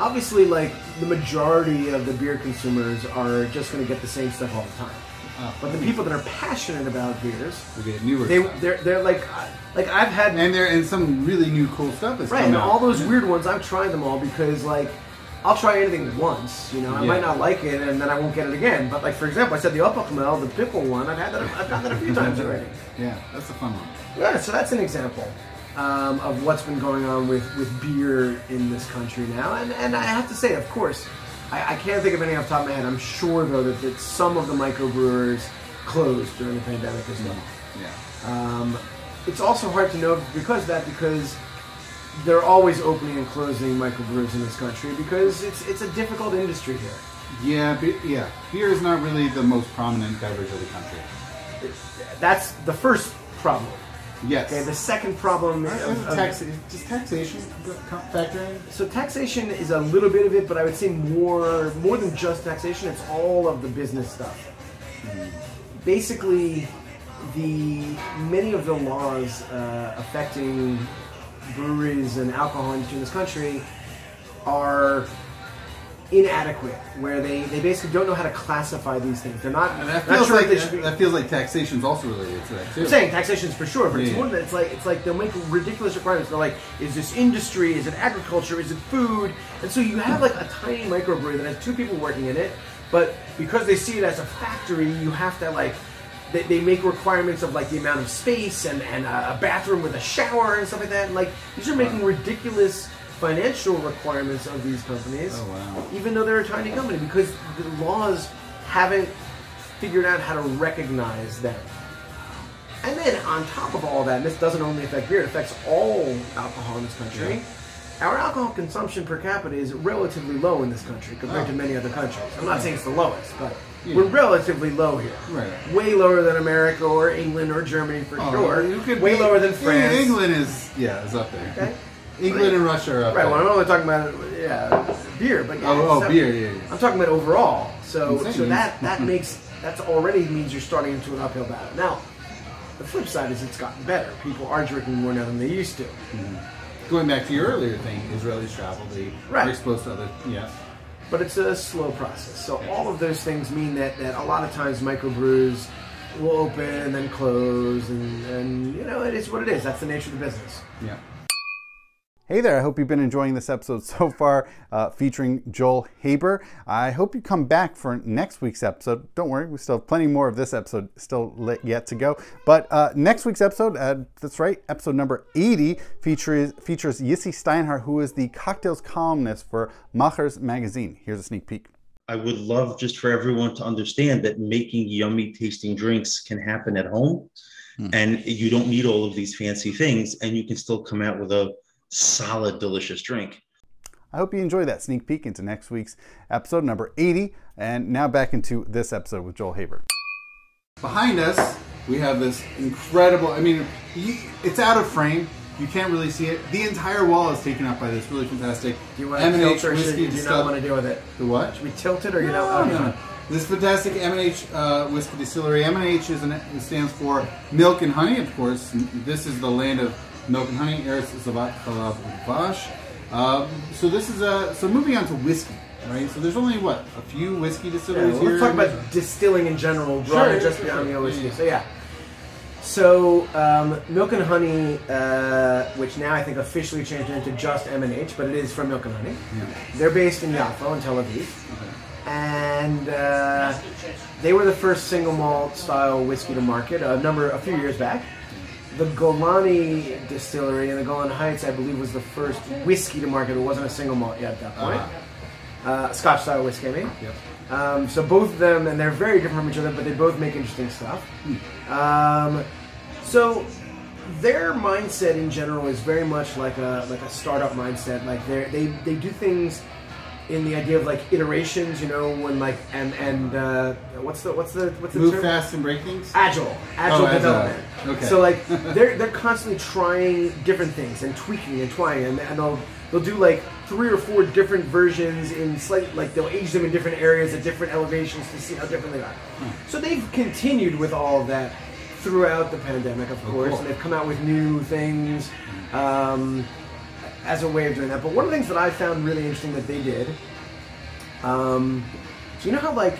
[SPEAKER 2] obviously, like the majority of the beer consumers are just going to get the same stuff all the time.
[SPEAKER 1] Uh,
[SPEAKER 2] But the people that are passionate about beers,
[SPEAKER 1] we get newer
[SPEAKER 2] they
[SPEAKER 1] stuff.
[SPEAKER 2] they're they're like like I've had
[SPEAKER 1] and there and some really new cool stuff is
[SPEAKER 2] Right, and
[SPEAKER 1] out.
[SPEAKER 2] all those weird ones, I've tried them all because, like, I'll try anything once, you know. I
[SPEAKER 1] Yeah.
[SPEAKER 2] might not like it, and then I won't get it again. But, like, for example, I said the Upper the pickle one, I've had that, I've done that a few times already.
[SPEAKER 1] Yeah, that's a fun one.
[SPEAKER 2] Yeah, so that's an example um, of what's been going on with, with beer in this country now. And, and I have to say, of course, I, I can't think of any off the top of my head. I'm sure, though, that, that some of the microbrewers closed during the pandemic as well.
[SPEAKER 1] Yeah.
[SPEAKER 2] Um, it's also hard to know because of that because they're always opening and closing microbrews in this country because it's it's a difficult industry here.
[SPEAKER 1] Yeah, be, yeah. Beer is not really the most prominent beverage of the country.
[SPEAKER 2] That's the first problem.
[SPEAKER 1] Yes.
[SPEAKER 2] Okay, the second problem.
[SPEAKER 1] Uh,
[SPEAKER 2] of- of-
[SPEAKER 1] tax, does taxation factor in?
[SPEAKER 2] so taxation is a little bit of it, but I would say more more than just taxation. It's all of the business stuff. Basically, the many of the laws uh, affecting breweries and alcohol industry in this country are inadequate. Where they, they basically don't know how to classify these things. They're not.
[SPEAKER 1] And that
[SPEAKER 2] not
[SPEAKER 1] feels
[SPEAKER 2] sure
[SPEAKER 1] like
[SPEAKER 2] they should be-
[SPEAKER 1] that feels like taxation's also related to that too.
[SPEAKER 2] I'm saying taxation is for sure, but it's
[SPEAKER 1] Yeah.
[SPEAKER 2] more than it's like it's like they'll make ridiculous requirements. They're like, is this industry? Is it agriculture? Is it food? And so you have like a tiny microbrewery that has two people working in it, but because they see it as a factory, you have to like they, they make requirements of like the amount of space and, and a bathroom with a shower and stuff like that. And like these are making ridiculous financial requirements of these companies
[SPEAKER 1] Oh wow.
[SPEAKER 2] even though they're a tiny company, because the laws haven't figured out how to recognize them. And then on top of all that, and this doesn't only affect beer, it affects all alcohol in this country. Our alcohol consumption per capita is relatively low in this country compared
[SPEAKER 1] Oh.
[SPEAKER 2] to many other countries. I'm not saying it's the lowest, but
[SPEAKER 1] Yeah.
[SPEAKER 2] we're relatively low here.
[SPEAKER 1] Right.
[SPEAKER 2] Way lower than America or England or Germany for
[SPEAKER 1] Oh,
[SPEAKER 2] sure.
[SPEAKER 1] you could
[SPEAKER 2] Way
[SPEAKER 1] be-
[SPEAKER 2] lower than France.
[SPEAKER 1] England is yeah, is up there.
[SPEAKER 2] Okay.
[SPEAKER 1] England and Russia are up
[SPEAKER 2] Right, well, I'm only talking about yeah, beer, but yeah,
[SPEAKER 1] oh, oh, beer, yeah, yeah.
[SPEAKER 2] I'm talking about overall. So,
[SPEAKER 1] Insane.
[SPEAKER 2] so that that makes that's already means you're starting into an uphill battle. Now, the flip side is it's gotten better. People are drinking more now than they used to. Mm-hmm.
[SPEAKER 1] Going back to your earlier thing, Israelis travel, they
[SPEAKER 2] Right.
[SPEAKER 1] are exposed to other yeah.
[SPEAKER 2] But it's a slow process. So all of those things mean that, that a lot of times microbrews will open and then close, and, and you know it is what it is. That's the nature of the business.
[SPEAKER 1] Yeah.
[SPEAKER 3] Hey there, I hope you've been enjoying this episode so far uh, featuring Joel Haber. I hope you come back for next week's episode. Don't worry, we still have plenty more of this episode still lit yet to go. But uh, next week's episode, uh, that's right, episode number 80, features, features Yissi Steinhardt, who is the cocktails columnist for Machers Magazine. Here's a sneak peek.
[SPEAKER 4] I would love just for everyone to understand that making yummy tasting drinks can happen at home
[SPEAKER 3] Hmm.
[SPEAKER 4] and you don't need all of these fancy things and you can still come out with a solid delicious drink.
[SPEAKER 3] I hope you enjoy that sneak peek into next week's episode number 80. And now back into this episode with Joel Haber.
[SPEAKER 1] Behind us, we have this incredible. I mean, you, it's out of frame. You can't really see it. The entire wall is taken up by this really fantastic
[SPEAKER 2] Do you want to
[SPEAKER 1] M&H
[SPEAKER 2] tilt or should
[SPEAKER 1] whiskey
[SPEAKER 2] you, do you not want to deal with it?
[SPEAKER 1] The what?
[SPEAKER 2] Should we tilt it or you
[SPEAKER 1] No,
[SPEAKER 2] know?
[SPEAKER 1] no, no. this fantastic M&H uh, whiskey distillery. M&H is an, stands for Milk and Honey, of course. This is the land of milk and honey, Eretz Zavat Chalav Vash. Um, so this is a so moving on to whiskey, right? So there's only what a few whiskey
[SPEAKER 2] Yeah,
[SPEAKER 1] distilleries
[SPEAKER 2] well,
[SPEAKER 1] here.
[SPEAKER 2] let's talk about distilling in general, broader
[SPEAKER 1] Sure,
[SPEAKER 2] just
[SPEAKER 1] sure,
[SPEAKER 2] beyond the
[SPEAKER 1] sure.
[SPEAKER 2] whiskey.
[SPEAKER 1] Yeah, yeah.
[SPEAKER 2] So yeah. So um, Milk and Honey, uh, which now I think officially changed into just M and H, but it is from Milk and Honey.
[SPEAKER 1] Yeah.
[SPEAKER 2] They're based in Yaffo in Tel Aviv, and uh, they were the first single malt style whiskey to market a number a few years back. The Golani distillery in the Golan Heights, I believe, was the first whiskey to market. It wasn't a single malt yet at that point.
[SPEAKER 1] Uh-huh.
[SPEAKER 2] Uh, Scotch style whiskey, I mean.
[SPEAKER 1] Yep.
[SPEAKER 2] Um, so both of them, and they're very different from each other, but they both make interesting stuff. Um, so their mindset in general is very much like a like a startup mindset. Like they they they do things in the idea of like iterations. You know, when like and and uh, what's the what's the what's the
[SPEAKER 1] Move
[SPEAKER 2] term?
[SPEAKER 1] fast and break things.
[SPEAKER 2] agile, agile
[SPEAKER 1] Oh, agile.
[SPEAKER 2] development.
[SPEAKER 1] Okay.
[SPEAKER 2] So like they're they're constantly trying different things and tweaking and trying, and, and they'll they'll do like three or four different versions in slight like they'll age them in different areas at different elevations to see how different they are.
[SPEAKER 1] Hmm.
[SPEAKER 2] So they've continued with all of that throughout the pandemic, of
[SPEAKER 1] Oh,
[SPEAKER 2] course,
[SPEAKER 1] cool.
[SPEAKER 2] and they've come out with new things. Um, as a way of doing that, but one of the things that I found really interesting that they did, um, so you know how like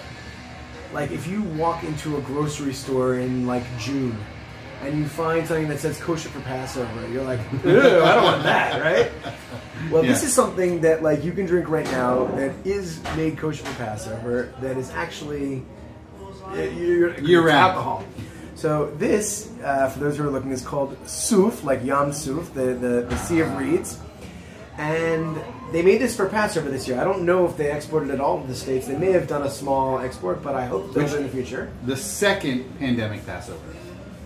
[SPEAKER 2] like if you walk into a grocery store in like June and you find something that says kosher for Passover, you're like, Ew, I don't want that, right? Well, this is something that like you can drink right now that is made kosher for Passover that is actually y- you're, it's
[SPEAKER 1] Year-round.
[SPEAKER 2] alcohol. So this, uh, for those who are looking, is called Suf, like Yam Suf, the, the, the Sea of Reeds. And they made this for Passover this year. I don't know if they exported it at all to the States. They may have done a small export, but I hope they'll do in the future.
[SPEAKER 1] The second pandemic Passover.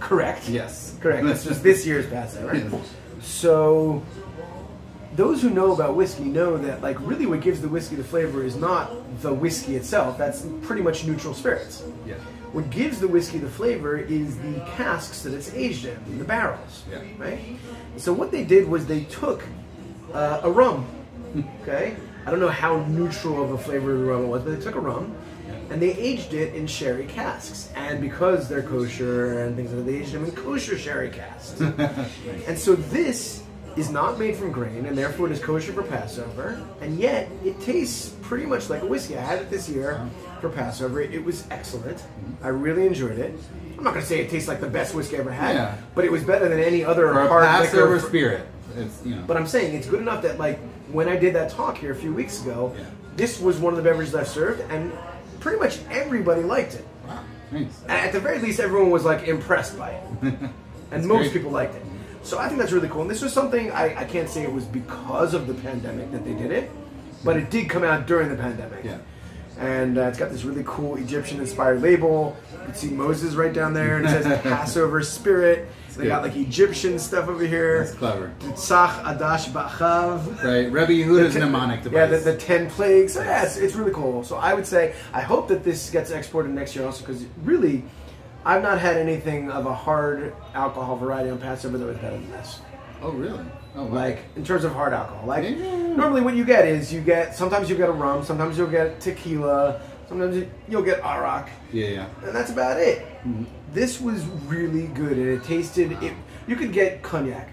[SPEAKER 2] Correct.
[SPEAKER 1] Yes.
[SPEAKER 2] Correct. This was this year's Passover.
[SPEAKER 1] Yes.
[SPEAKER 2] So, those who know about whiskey know that, like, really what gives the whiskey the flavor is not the whiskey itself. That's pretty much neutral spirits.
[SPEAKER 1] Yeah.
[SPEAKER 2] What gives the whiskey the flavor is the casks that it's aged in, the barrels.
[SPEAKER 1] Yeah.
[SPEAKER 2] Right? So what they did was they took uh, a rum. Okay? I don't know how neutral of a flavor the rum it was, but they took a rum and they aged it in sherry casks. And because they're kosher and things like that, they aged them in kosher sherry casks. and so this is not made from grain, and therefore it is kosher for Passover. And yet it tastes pretty much like a whiskey. I had it this year for Passover. It was excellent. I really enjoyed it. I'm not going to say it tastes like the best whiskey I ever had,
[SPEAKER 1] Yeah.
[SPEAKER 2] but it was better than any other
[SPEAKER 1] Or a
[SPEAKER 2] hard
[SPEAKER 1] Passover
[SPEAKER 2] liquor.
[SPEAKER 1] spirit. It's you know.
[SPEAKER 2] But I'm saying it's good enough that like when I did that talk here a few weeks ago,
[SPEAKER 1] Yeah.
[SPEAKER 2] this was one of the beverages I served, and pretty much everybody liked it.
[SPEAKER 1] wow. Nice.
[SPEAKER 2] At the very least, everyone was like impressed by it, and most
[SPEAKER 1] great.
[SPEAKER 2] people liked it. So I think that's really cool. And this was something I, I can't say it was because of the pandemic that they did it, but it did come out during the pandemic.
[SPEAKER 1] Yeah.
[SPEAKER 2] And uh, it's got this really cool Egyptian-inspired label. You can see Moses right down there, and it says Passover Spirit. So They
[SPEAKER 1] good.
[SPEAKER 2] got like Egyptian stuff over here.
[SPEAKER 1] That's clever.
[SPEAKER 2] Tzach Adash Ba'chav.
[SPEAKER 1] Right. Rebbe Yehuda's
[SPEAKER 2] ten-
[SPEAKER 1] mnemonic device.
[SPEAKER 2] Yeah, the, the ten plagues. So, yeah, it's, it's really cool. So I would say I hope that this gets exported next year also because really, I've not had anything of a hard alcohol variety on Passover that was better than this.
[SPEAKER 1] oh really? Oh wow.
[SPEAKER 2] Like in terms of hard alcohol, like
[SPEAKER 1] Yeah.
[SPEAKER 2] normally what you get is you get sometimes you get a rum, sometimes you'll get tequila, sometimes you- you'll get arak,
[SPEAKER 1] Yeah, yeah.
[SPEAKER 2] and that's about it. This was really good, and it tasted. It, you could get cognac.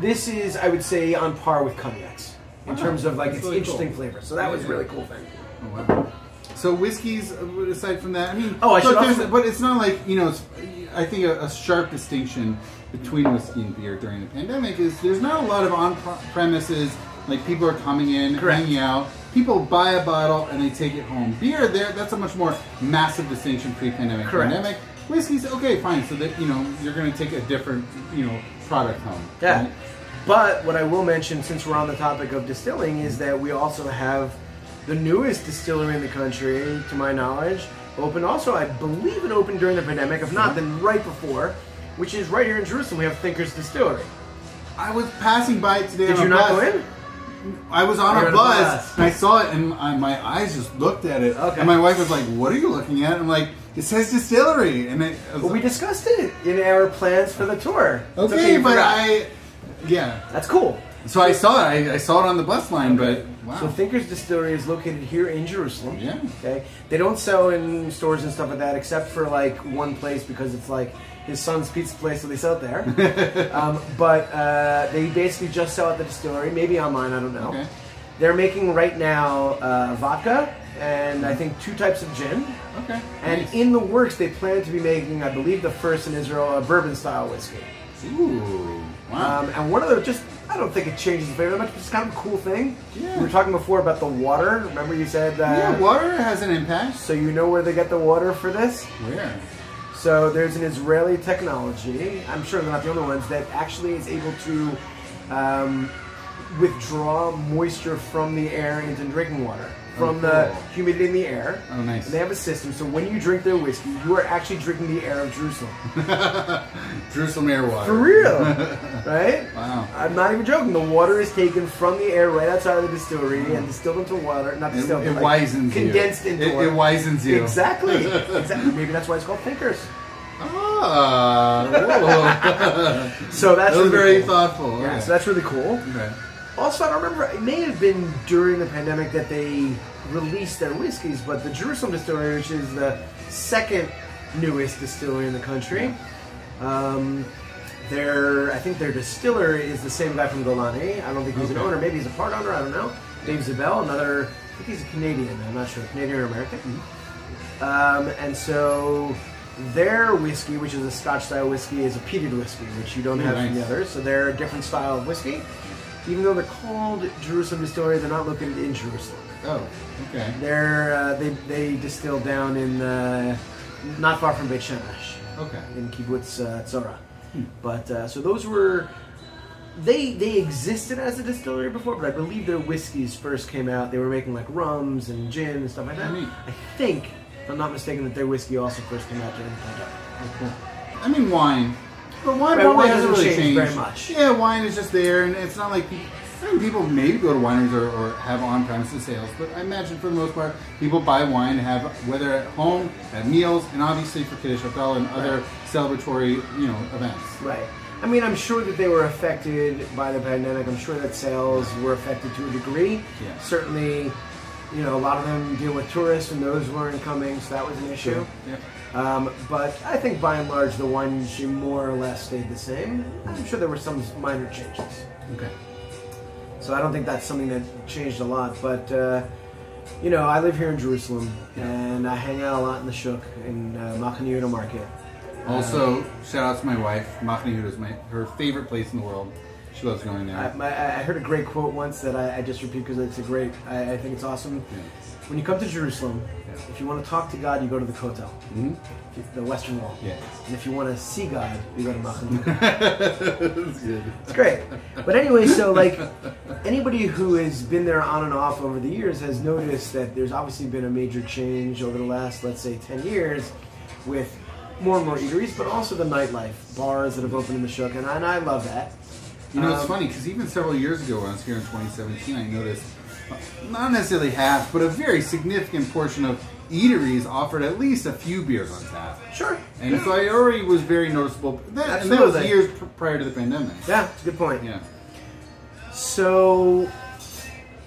[SPEAKER 2] This is, I would say, on par with cognacs in
[SPEAKER 1] Wow,
[SPEAKER 2] terms of like
[SPEAKER 1] that's
[SPEAKER 2] its
[SPEAKER 1] really
[SPEAKER 2] interesting
[SPEAKER 1] cool.
[SPEAKER 2] flavor. So that was
[SPEAKER 1] Yeah.
[SPEAKER 2] really cool thing.
[SPEAKER 1] Oh, wow. So whiskeys, uh, aside from that, I mean,
[SPEAKER 2] Oh, I should also-
[SPEAKER 1] but it's not like you know. I think a, a sharp distinction between whiskey and beer during the pandemic is there's not a lot of on premises. Like people are coming in,
[SPEAKER 2] Correct.
[SPEAKER 1] hanging out. People buy a bottle and they take it home. Beer, there, that's a much more massive distinction pre-pandemic. Pandemic, whiskey's okay, fine. So that you know you're going to take a different you know product home.
[SPEAKER 2] Yeah.
[SPEAKER 1] right?
[SPEAKER 2] But what I will mention, since we're on the topic of distilling, is that we also have the newest distillery in the country, to my knowledge, opened also, I believe it opened during the pandemic, if not, then right before, which is right here in Jerusalem. We have Thinker's Distillery.
[SPEAKER 1] I was passing by it today.
[SPEAKER 2] Did
[SPEAKER 1] on
[SPEAKER 2] you
[SPEAKER 1] a
[SPEAKER 2] not
[SPEAKER 1] bus.
[SPEAKER 2] go in?
[SPEAKER 1] I was on
[SPEAKER 2] You're
[SPEAKER 1] a
[SPEAKER 2] on a
[SPEAKER 1] bus,
[SPEAKER 2] bus.
[SPEAKER 1] and I saw it, and I, my eyes just looked at it.
[SPEAKER 2] Okay.
[SPEAKER 1] And my wife was like, "What are you looking at?" I'm like, "It says distillery," and it, I was
[SPEAKER 2] But we
[SPEAKER 1] like,
[SPEAKER 2] discussed it in our plans for the tour. It's
[SPEAKER 1] okay,
[SPEAKER 2] you
[SPEAKER 1] but
[SPEAKER 2] forgot.
[SPEAKER 1] I, yeah.
[SPEAKER 2] That's cool.
[SPEAKER 1] So I saw it. I, I saw it on the bus line, but Wow.
[SPEAKER 2] So Thinker's Distillery is located here in Jerusalem.
[SPEAKER 1] Yeah.
[SPEAKER 2] Okay. They don't sell in stores and stuff like that, except for like one place because it's like his son's pizza place, so they sell it there. um, but uh, they basically just sell at the distillery, maybe online. I don't know.
[SPEAKER 1] Okay.
[SPEAKER 2] They're making right now uh, vodka and I think two types of gin.
[SPEAKER 1] Okay.
[SPEAKER 2] And
[SPEAKER 1] nice.
[SPEAKER 2] in the works, they plan to be making, I believe, the first in Israel, a bourbon style whiskey.
[SPEAKER 1] Ooh. Wow.
[SPEAKER 2] Um, and one of the just, I don't think it changes the flavor much, but it's kind of a cool thing.
[SPEAKER 1] Yeah.
[SPEAKER 2] We were talking before about the water. Remember you said, that?
[SPEAKER 1] yeah, water has an impact.
[SPEAKER 2] so you know where they get the water for this?
[SPEAKER 1] Where?
[SPEAKER 2] So there's an Israeli technology, I'm sure they're not the only ones, that actually is able to um, withdraw moisture from the air into drinking water, from
[SPEAKER 1] Oh,
[SPEAKER 2] the humidity in the air.
[SPEAKER 1] Oh, nice.
[SPEAKER 2] And they have a system, so when you drink their whiskey, you are actually drinking the air of Jerusalem.
[SPEAKER 1] Jerusalem air water.
[SPEAKER 2] For real, right?
[SPEAKER 1] Wow.
[SPEAKER 2] I'm not even joking. The water is taken from the air right outside of the distillery and distilled into water. Not
[SPEAKER 1] It,
[SPEAKER 2] distilled,
[SPEAKER 1] it
[SPEAKER 2] but like
[SPEAKER 1] wisens
[SPEAKER 2] condensed
[SPEAKER 1] you.
[SPEAKER 2] into
[SPEAKER 1] it,
[SPEAKER 2] water.
[SPEAKER 1] it wisens you.
[SPEAKER 2] Exactly. exactly. Maybe that's why it's called Thinkers.
[SPEAKER 1] Ah.
[SPEAKER 2] So that's
[SPEAKER 1] that was
[SPEAKER 2] really
[SPEAKER 1] very
[SPEAKER 2] cool.
[SPEAKER 1] thoughtful.
[SPEAKER 2] Yeah, so that's really cool.
[SPEAKER 1] Okay.
[SPEAKER 2] Also, I don't remember. It may have been during the pandemic that they released their whiskeys, but the Jerusalem Distillery, which is the second newest distillery in the country, um, their I think their distiller is the same guy from Golani. I don't think he's an owner. Maybe he's a part owner. I don't know. Dave Zibell, another. I think he's a Canadian. I'm not sure. Canadian or American. Um, and so their whiskey, which is a Scotch style whiskey, is a peated whiskey, which you don't have from the others. So they're a different style of whiskey. Even though they're called Jerusalem Distillery, they're not located in Jerusalem.
[SPEAKER 1] Oh, okay.
[SPEAKER 2] They're uh, they they distill down in uh, not far from Beit Shemesh
[SPEAKER 1] Okay.
[SPEAKER 2] in Kibbutz uh, Tzora. But uh, so those were they they existed as a distillery before, but I believe their whiskeys first came out. They were making like rums and gin and stuff like that.
[SPEAKER 1] Neat.
[SPEAKER 2] I think, if I'm not mistaken, that their whiskey also first came out during the pandemic.
[SPEAKER 1] Cool. I mean wine. But wine
[SPEAKER 2] Right,
[SPEAKER 1] probably
[SPEAKER 2] wine
[SPEAKER 1] hasn't really
[SPEAKER 2] change
[SPEAKER 1] changed
[SPEAKER 2] very much.
[SPEAKER 1] Yeah, wine is just there, and it's not like people. I mean, people maybe go to wineries or, or have on-premises sales, but I imagine for the most part, people buy wine to have whether at home, at meals, and obviously for Kiddush Hotel and other celebratory, you know, events.
[SPEAKER 2] Right. I mean, I'm sure that they were affected by the pandemic. I'm sure that sales were affected to a degree.
[SPEAKER 1] Yeah.
[SPEAKER 2] Certainly, you know, a lot of them deal with tourists, and those weren't coming, so that was an issue.
[SPEAKER 1] Yeah.
[SPEAKER 2] Um, but I think by and large, the wine industry more or less stayed the same. I'm sure there were some minor changes.
[SPEAKER 1] Okay.
[SPEAKER 2] So I don't think that's something that changed a lot. But, uh, you know, I live here in Jerusalem, and I hang out a lot in the Shuk, in uh, Machane Yehuda Market.
[SPEAKER 1] Also, shout out to my wife. Machane Yehuda is my her favorite place in the world. She loves going there.
[SPEAKER 2] I, I heard a great quote once that I, I just repeat because it's a great. I, I think it's awesome.
[SPEAKER 1] Yeah.
[SPEAKER 2] When you come to Jerusalem,
[SPEAKER 1] Yeah.
[SPEAKER 2] if you want to talk to God, you go to the Kotel,
[SPEAKER 1] Mhm.
[SPEAKER 2] the Western Wall.
[SPEAKER 1] Yeah.
[SPEAKER 2] And if you want to see God, you go to Machane.
[SPEAKER 1] That's good.
[SPEAKER 2] it's great. But anyway, so like anybody who has been there on and off over the years has noticed that there's obviously been a major change over the last, let's say, 10 years with more and more eateries, but also the nightlife, bars that have opened in the Shuk, and I, and I love that.
[SPEAKER 1] You know, it's
[SPEAKER 2] Um,
[SPEAKER 1] funny because even several years ago, when I was here in 2017, I noticed uh, not necessarily half, but a very significant portion of eateries offered at least a few beers on tap.
[SPEAKER 2] Sure.
[SPEAKER 1] And so I already was very noticeable. That, and that was years pr- prior to the pandemic.
[SPEAKER 2] Yeah, it's a good point.
[SPEAKER 1] Yeah.
[SPEAKER 2] So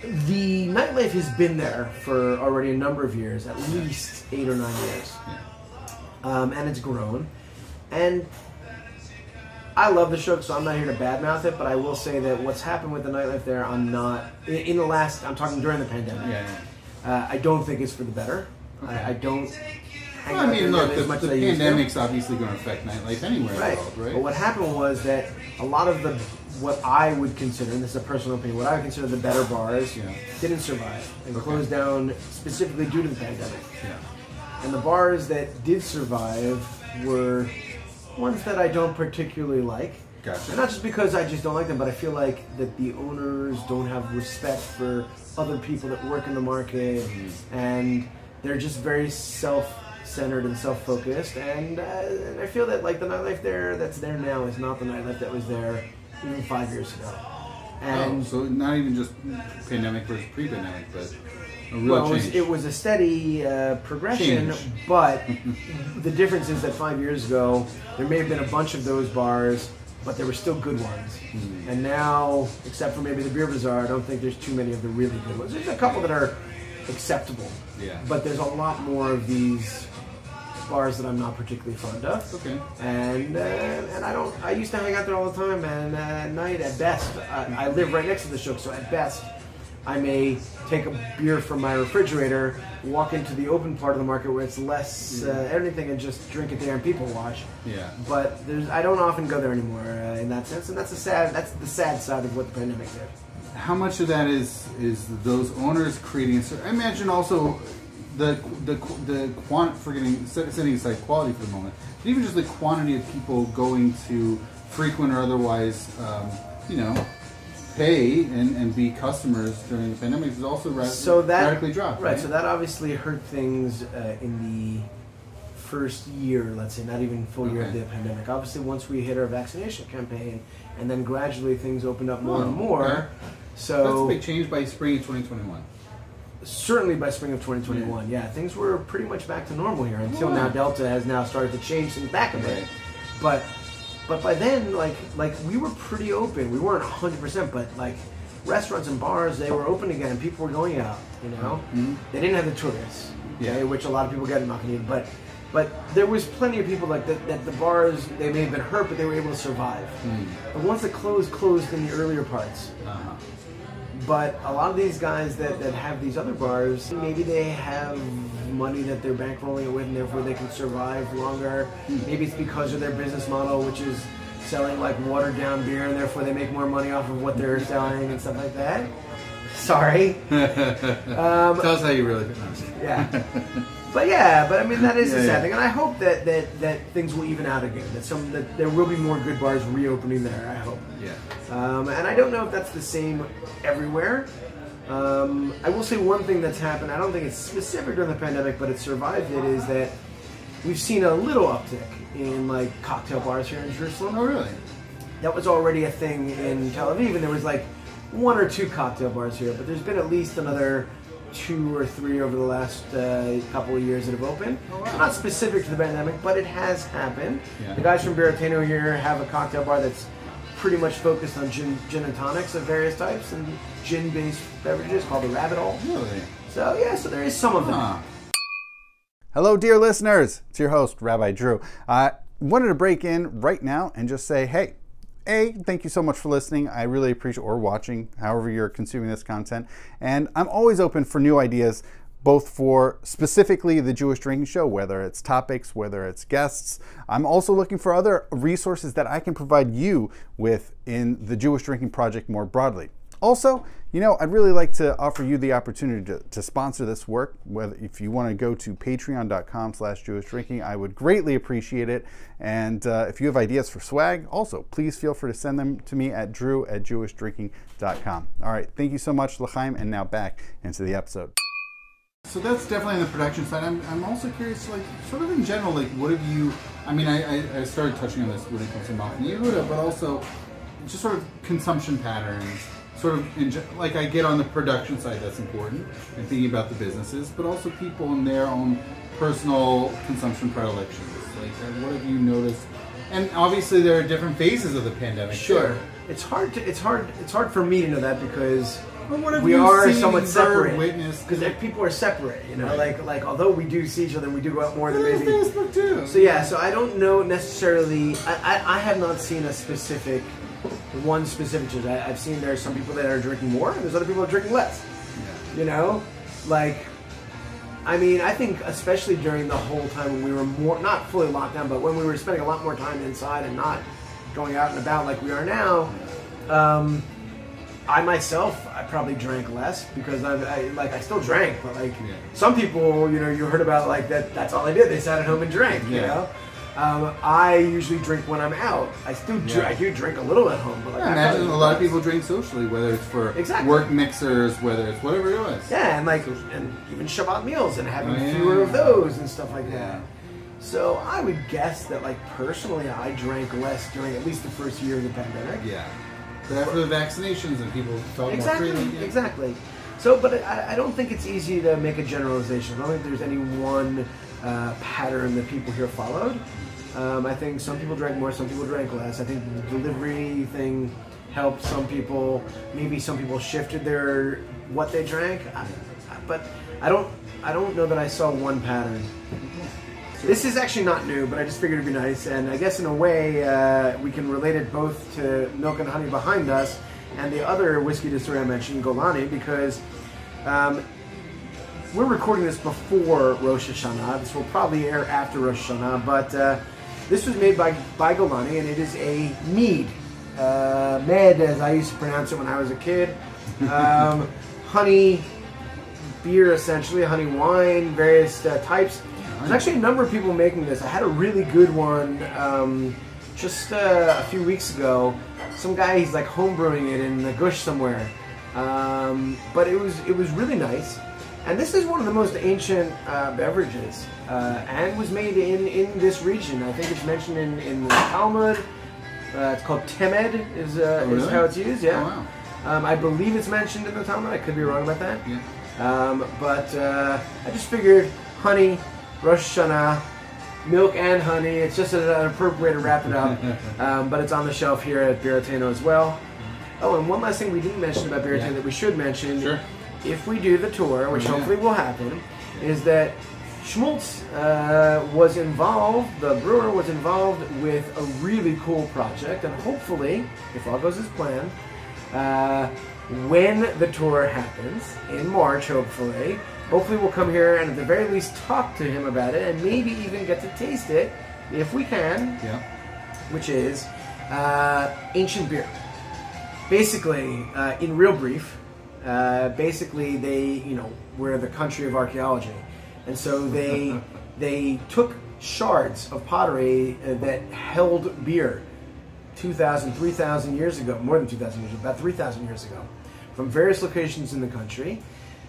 [SPEAKER 2] the nightlife has been there for already a number of years, at least eight or nine years,
[SPEAKER 1] Yeah.
[SPEAKER 2] um, and it's grown. And I love the Shuk, so I'm not here to badmouth it, but I will say that what's happened with the nightlife there, I'm not in, in the last. I'm talking during the pandemic.
[SPEAKER 1] Yeah.
[SPEAKER 2] Uh, I don't think it's for the better.
[SPEAKER 1] Okay.
[SPEAKER 2] I, I don't.
[SPEAKER 1] Well, I mean, look,
[SPEAKER 2] as
[SPEAKER 1] the,
[SPEAKER 2] much
[SPEAKER 1] the
[SPEAKER 2] as I used to.
[SPEAKER 1] pandemic's obviously going to affect nightlife anywhere in
[SPEAKER 2] Right.
[SPEAKER 1] the world, right?
[SPEAKER 2] But what happened was that a lot of the what I would consider, and this is a personal opinion, what I would consider the better bars
[SPEAKER 1] Yeah.
[SPEAKER 2] didn't survive and
[SPEAKER 1] Okay.
[SPEAKER 2] closed down specifically due to the pandemic.
[SPEAKER 1] yeah.
[SPEAKER 2] And the bars that did survive were ones that I don't particularly like.
[SPEAKER 1] Gotcha.
[SPEAKER 2] And not just because I just don't like them, but I feel like that the owners don't have respect for other people that work in the market,
[SPEAKER 1] Mm-hmm.
[SPEAKER 2] and they're just very self-centered and self-focused. And, uh, and I feel that like the nightlife there that's there now is not the nightlife that was there even five years ago. And
[SPEAKER 1] oh, so not even just pandemic versus pre-pandemic, but a real
[SPEAKER 2] well, it was, it was a steady uh, progression,
[SPEAKER 1] Change.
[SPEAKER 2] but the difference is that five years ago, there may have been a bunch of those bars but there were still good ones. And now, except for maybe the Beer Bazaar, I don't think there's too many of the really good ones. There's a couple that are acceptable,
[SPEAKER 1] Yeah.
[SPEAKER 2] but there's a lot more of these bars that I'm not particularly fond of.
[SPEAKER 1] Okay.
[SPEAKER 2] And uh, and I don't. I used to hang out there all the time. And uh, at night, at best, I, I live right next to the Shuk, so at best, I may take a beer from my refrigerator, walk into the open part of the market where it's less uh, anything, and just drink it there and people watch.
[SPEAKER 1] Yeah.
[SPEAKER 2] But there's, I don't often go there anymore uh, in that sense, and that's a sad. That's the sad side of what the pandemic did.
[SPEAKER 1] How much of that is is those owners creating? a cer- I imagine also the the the quant forgetting set- setting aside quality for the moment, but even just the quantity of people going to frequent or otherwise, um, you know, pay and, and be customers during the pandemic is also
[SPEAKER 2] so that
[SPEAKER 1] radically dropped.
[SPEAKER 2] Right, so that obviously hurt things uh, in the first year, let's say, not even full year of the pandemic. Obviously, once we hit our vaccination campaign, and then gradually things opened up more
[SPEAKER 1] Oh,
[SPEAKER 2] and more.
[SPEAKER 1] okay.
[SPEAKER 2] So
[SPEAKER 1] that's a big change by spring of 2021.
[SPEAKER 2] certainly by spring of 2021, yeah. things were pretty much back to normal here until now. Delta has now started to change things back a bit, but but by then, like like we were pretty open. We weren't 100, percent but like restaurants and bars, they were open again. People were going out. You know,
[SPEAKER 1] Mhm.
[SPEAKER 2] they didn't have the tourists,
[SPEAKER 1] Yeah.
[SPEAKER 2] okay, which a lot of people got in, but. But there was plenty of people like that, that the bars they may have been hurt, but they were able to survive.
[SPEAKER 1] Mm.
[SPEAKER 2] But once the closed, closed in the earlier parts.
[SPEAKER 1] Uh-huh.
[SPEAKER 2] But a lot of these guys that, that have these other bars, maybe they have money that they're bankrolling it with, and therefore they can survive longer. Maybe it's because of their business model, which is selling like watered down beer, and therefore they make more money off of what they're selling and stuff like that. Sorry. Um,
[SPEAKER 1] Tell us how you really feel. No, I'm just kidding.
[SPEAKER 2] yeah. But yeah, but I mean that is
[SPEAKER 1] Yeah,
[SPEAKER 2] a sad
[SPEAKER 1] yeah.
[SPEAKER 2] thing, and I hope that, that, that things will even out again. That some that there will be more good bars reopening there. I hope.
[SPEAKER 1] Yeah.
[SPEAKER 2] Um, and I don't know if that's the same everywhere. Um, I will say one thing that's happened. I don't think it's specific during the pandemic, but it survived it. Is that we've seen a little uptick in like cocktail bars here in Jerusalem.
[SPEAKER 1] Oh, really?
[SPEAKER 2] That was already a thing in Tel Aviv, and there was like one or two cocktail bars here. But there's been at least another two or three over the last uh, couple of years that have opened.
[SPEAKER 1] Oh, wow.
[SPEAKER 2] Not specific to the pandemic, but it has happened.
[SPEAKER 1] Yeah.
[SPEAKER 2] The guys from Birateinu here have a cocktail bar that's pretty much focused on gin, gin and tonics of various types and gin-based beverages called the Rabbit Hole.
[SPEAKER 1] Really?
[SPEAKER 2] So yeah, so there is some of that.
[SPEAKER 1] Huh.
[SPEAKER 3] Hello, dear listeners. It's your host, Rabbi Drew. I wanted to break in right now and just say, hey, A, thank you so much for listening. I really appreciate or watching, however you're consuming this content. And I'm always open for new ideas, both for specifically the Jewish Drinking Show, whether it's topics, whether it's guests. I'm also looking for other resources that I can provide you with in the Jewish Drinking Project more broadly. Also, you know, I'd really like to offer you the opportunity to, to sponsor this work. Whether if you want to go to patreon.com slash Jewish drinking, I would greatly appreciate it. And uh, if you have ideas for swag, also please feel free to send them to me at drew at jewishdrinking.com. All right, thank you so much, L'chaim, and now back into the episode.
[SPEAKER 1] So that's definitely on the production side. I'm, I'm also curious, like, sort of in general, like, what have you? I mean, I, I, I started touching on this when it comes to Machane Yehuda, but also just sort of consumption patterns. Sort of, in, like, I get on the production side, that's important, and thinking about the businesses, but also people in their own personal consumption predilections. Like, what have you noticed? And obviously, there are different phases of the pandemic. too.
[SPEAKER 2] Sure. It's hard to it's hard it's hard for me to know that because
[SPEAKER 1] Well, what have
[SPEAKER 2] we are somewhat separate. Because people are separate, you know.
[SPEAKER 1] Right.
[SPEAKER 2] Like like although we do see each other, we do go out more than maybe.
[SPEAKER 1] Facebook too.
[SPEAKER 2] So yeah, so I don't know necessarily. I, I, I have not seen a specific one specific. I, I've seen there's some people that are drinking more, and there's other people that are drinking less.
[SPEAKER 1] Yeah.
[SPEAKER 2] You know, like I mean, I think especially during the whole time when we were more not fully locked down, but when we were spending a lot more time inside and not going out and about like we are now. Um, I myself, I probably drank less because I, I like I still drank, but like
[SPEAKER 1] Yeah.
[SPEAKER 2] some people, you know, you heard about like that. That's all they did. They sat at home and drank. You know, um, I usually drink when I'm out. I still dr-
[SPEAKER 1] Yeah.
[SPEAKER 2] I do drink a little at home, but like
[SPEAKER 1] I
[SPEAKER 2] I
[SPEAKER 1] imagine a lot of people drink socially, whether it's for
[SPEAKER 2] Exactly.
[SPEAKER 1] work mixers, whether it's whatever it was.
[SPEAKER 2] Yeah, and like and even Shabbat meals and having
[SPEAKER 1] Oh, yeah.
[SPEAKER 2] fewer of those and stuff like
[SPEAKER 1] Yeah.
[SPEAKER 2] that. So I would guess that like personally I drank less during at least the first year of the pandemic.
[SPEAKER 1] Yeah. But after the vaccinations and people felt
[SPEAKER 2] Exactly,
[SPEAKER 1] more freely. yeah.
[SPEAKER 2] exactly. So, but I, I don't think it's easy to make a generalization. I don't think there's any one uh, pattern that people here followed. Um, I think some people drank more, some people drank less. I think the delivery thing helped some people. Maybe some people shifted their what they drank, I, I- but I don't. I don't know that I saw one pattern. This is actually not new, but I just figured it'd be nice, and I guess in a way uh, we can relate it both to Milk and Honey behind us and the other whiskey distillery I mentioned, Golani, because um, we're recording this before Rosh Hashanah. This will probably air after Rosh Hashanah, but uh, this was made by by Golani, and it is a mead, uh, med as I used to pronounce it when I was a kid. Um, honey beer, essentially, honey wine, various uh, types. There's actually a number of people making this. I had a really good one um, just uh, a few weeks ago. Some guy, he's like homebrewing it in the gush somewhere. Um, but it was it was really nice. And this is one of the most ancient uh, beverages, uh, and was made in, in this region. I think it's mentioned in, in the Talmud. Uh, it's called temed, is, uh,
[SPEAKER 1] Oh,
[SPEAKER 2] is how it's used. Yeah.
[SPEAKER 1] Oh,
[SPEAKER 2] Um, I believe it's mentioned in the Talmud. I could be wrong about that.
[SPEAKER 1] Yeah.
[SPEAKER 2] Um, but uh, I just figured honey, Rosh Hashanah, milk and honey. It's just an appropriate way to wrap it up. um, but it's on the shelf here at Birateinu as well. Oh, and one last thing we didn't mention about Birateinu
[SPEAKER 1] Yeah.
[SPEAKER 2] that we should mention,
[SPEAKER 1] Sure.
[SPEAKER 2] If we do the tour, which
[SPEAKER 1] Yeah.
[SPEAKER 2] hopefully will happen, is that Schmaltz uh, was involved, the brewer was involved with a really cool project, and hopefully, if all goes as planned, uh, when the tour happens in March, hopefully, hopefully we'll come here and at the very least talk to him about it, and maybe even get to taste it if we can,
[SPEAKER 1] Yeah.
[SPEAKER 2] which is uh, ancient beer. Basically, uh, in real brief, uh, basically they, you know, we're the country of archaeology, and so they they took shards of pottery uh, that held beer 2,000, 3,000 years ago, more than 2,000 years, about 3,000 years ago, from various locations in the country.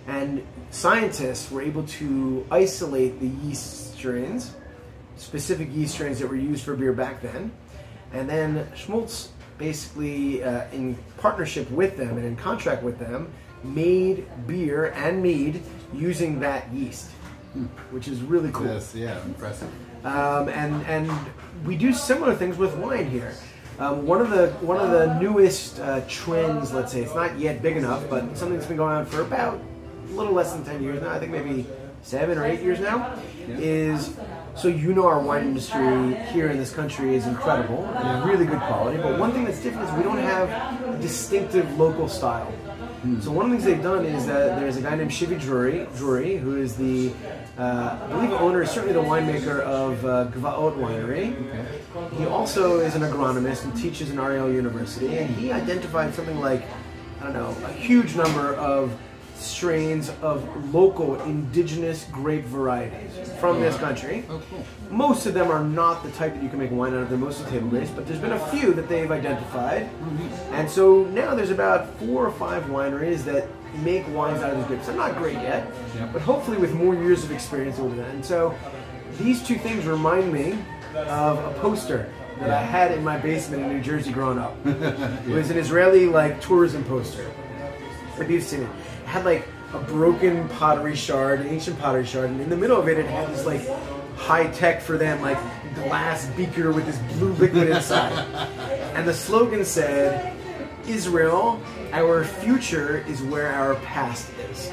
[SPEAKER 2] And scientists were able to isolate the yeast strains, specific yeast strains that were used for beer back then. And then Schmaltz, basically uh, in partnership with them and in contract with them, made beer and mead using that yeast, which is really cool.
[SPEAKER 1] Yes, yeah, impressive.
[SPEAKER 2] Um, and and we do similar things with wine here. Um, one of the one of the newest uh, trends, let's say, it's not yet big enough, but something that's been going on for about a little less than ten years now. I think maybe seven or eight years now. Is so you know our wine industry here in this country is incredible, and really good quality. But one thing that's different is we don't have a distinctive local style. So one of the things they've done is that there's a guy named Shivi Drori, Drori who is the, uh, I believe, owner, certainly the winemaker of uh, Gvaot Winery. He also is an agronomist and teaches in Ariel University, and he identified something like, I don't know, a huge number of strains of local indigenous grape varieties from this uh-huh. country.
[SPEAKER 1] Oh, cool.
[SPEAKER 2] Most of them are not the type that you can make wine out of. They're mostly table grapes, but there's been a few that they've identified. Mm-hmm. And so now there's about four or five wineries that make wines out of these grapes. They're not great yet,
[SPEAKER 1] Yeah.
[SPEAKER 2] but hopefully with more years of experience over that. And so these two things remind me of a poster that I had in my basement in New Jersey growing up. It was an Israeli like tourism poster. Maybe you've seen it. Had like a broken pottery shard, an ancient pottery shard, and in the middle of it, it had this like high tech for them, like glass beaker with this blue liquid inside. and the slogan said, Israel, our future is where our past is.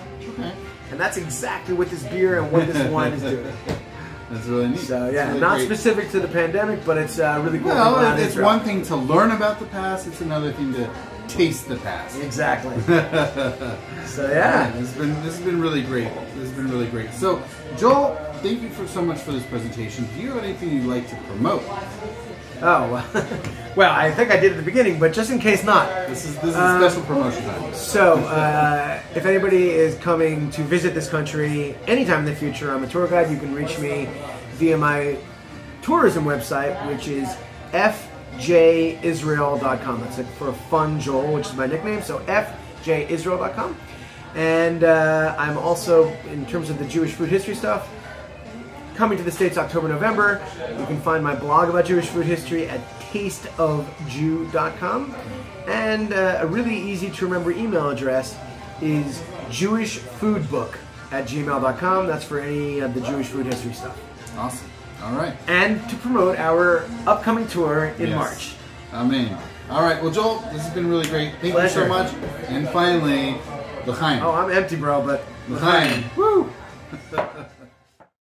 [SPEAKER 2] And that's exactly what this beer and what this wine is doing.
[SPEAKER 1] That's really neat.
[SPEAKER 2] So yeah,
[SPEAKER 1] really
[SPEAKER 2] not
[SPEAKER 1] great.
[SPEAKER 2] specific to the pandemic, but it's uh, really cool.
[SPEAKER 1] Well, it's
[SPEAKER 2] Israel.
[SPEAKER 1] one thing to learn about the past. It's another thing to taste the past.
[SPEAKER 2] Exactly. so
[SPEAKER 1] Yeah, this has been this has been really great. This has been really great. So, Joel, thank you for so much for this presentation. Do you have anything you'd like to promote?
[SPEAKER 2] Oh, well, I think I did at the beginning, but just in case not.
[SPEAKER 1] This is this is
[SPEAKER 2] Um,
[SPEAKER 1] special promotion time.
[SPEAKER 2] So, uh, if anybody is coming to visit this country anytime in the future, I'm a tour guide. You can reach me via my tourism website, which is fjisrael.com. That's it for Fun Joel, which is my nickname. So, fjisrael.com. And uh, I'm also, in terms of the Jewish food history stuff, coming to the States October, November. You can find my blog about Jewish food history at tasteofjew.com. And uh, a really easy to remember email address is jewishfoodbook at gmail.com. That's for any of the Jewish food history stuff.
[SPEAKER 1] Awesome. All right.
[SPEAKER 2] and to promote our upcoming tour in
[SPEAKER 1] Yes.
[SPEAKER 2] March.
[SPEAKER 1] Amen. All right. Well, Joel, this has been really great. Thank you so much. And finally, l'chaim.
[SPEAKER 2] Oh, I'm empty, bro, but
[SPEAKER 1] L'chaim.
[SPEAKER 2] Woo!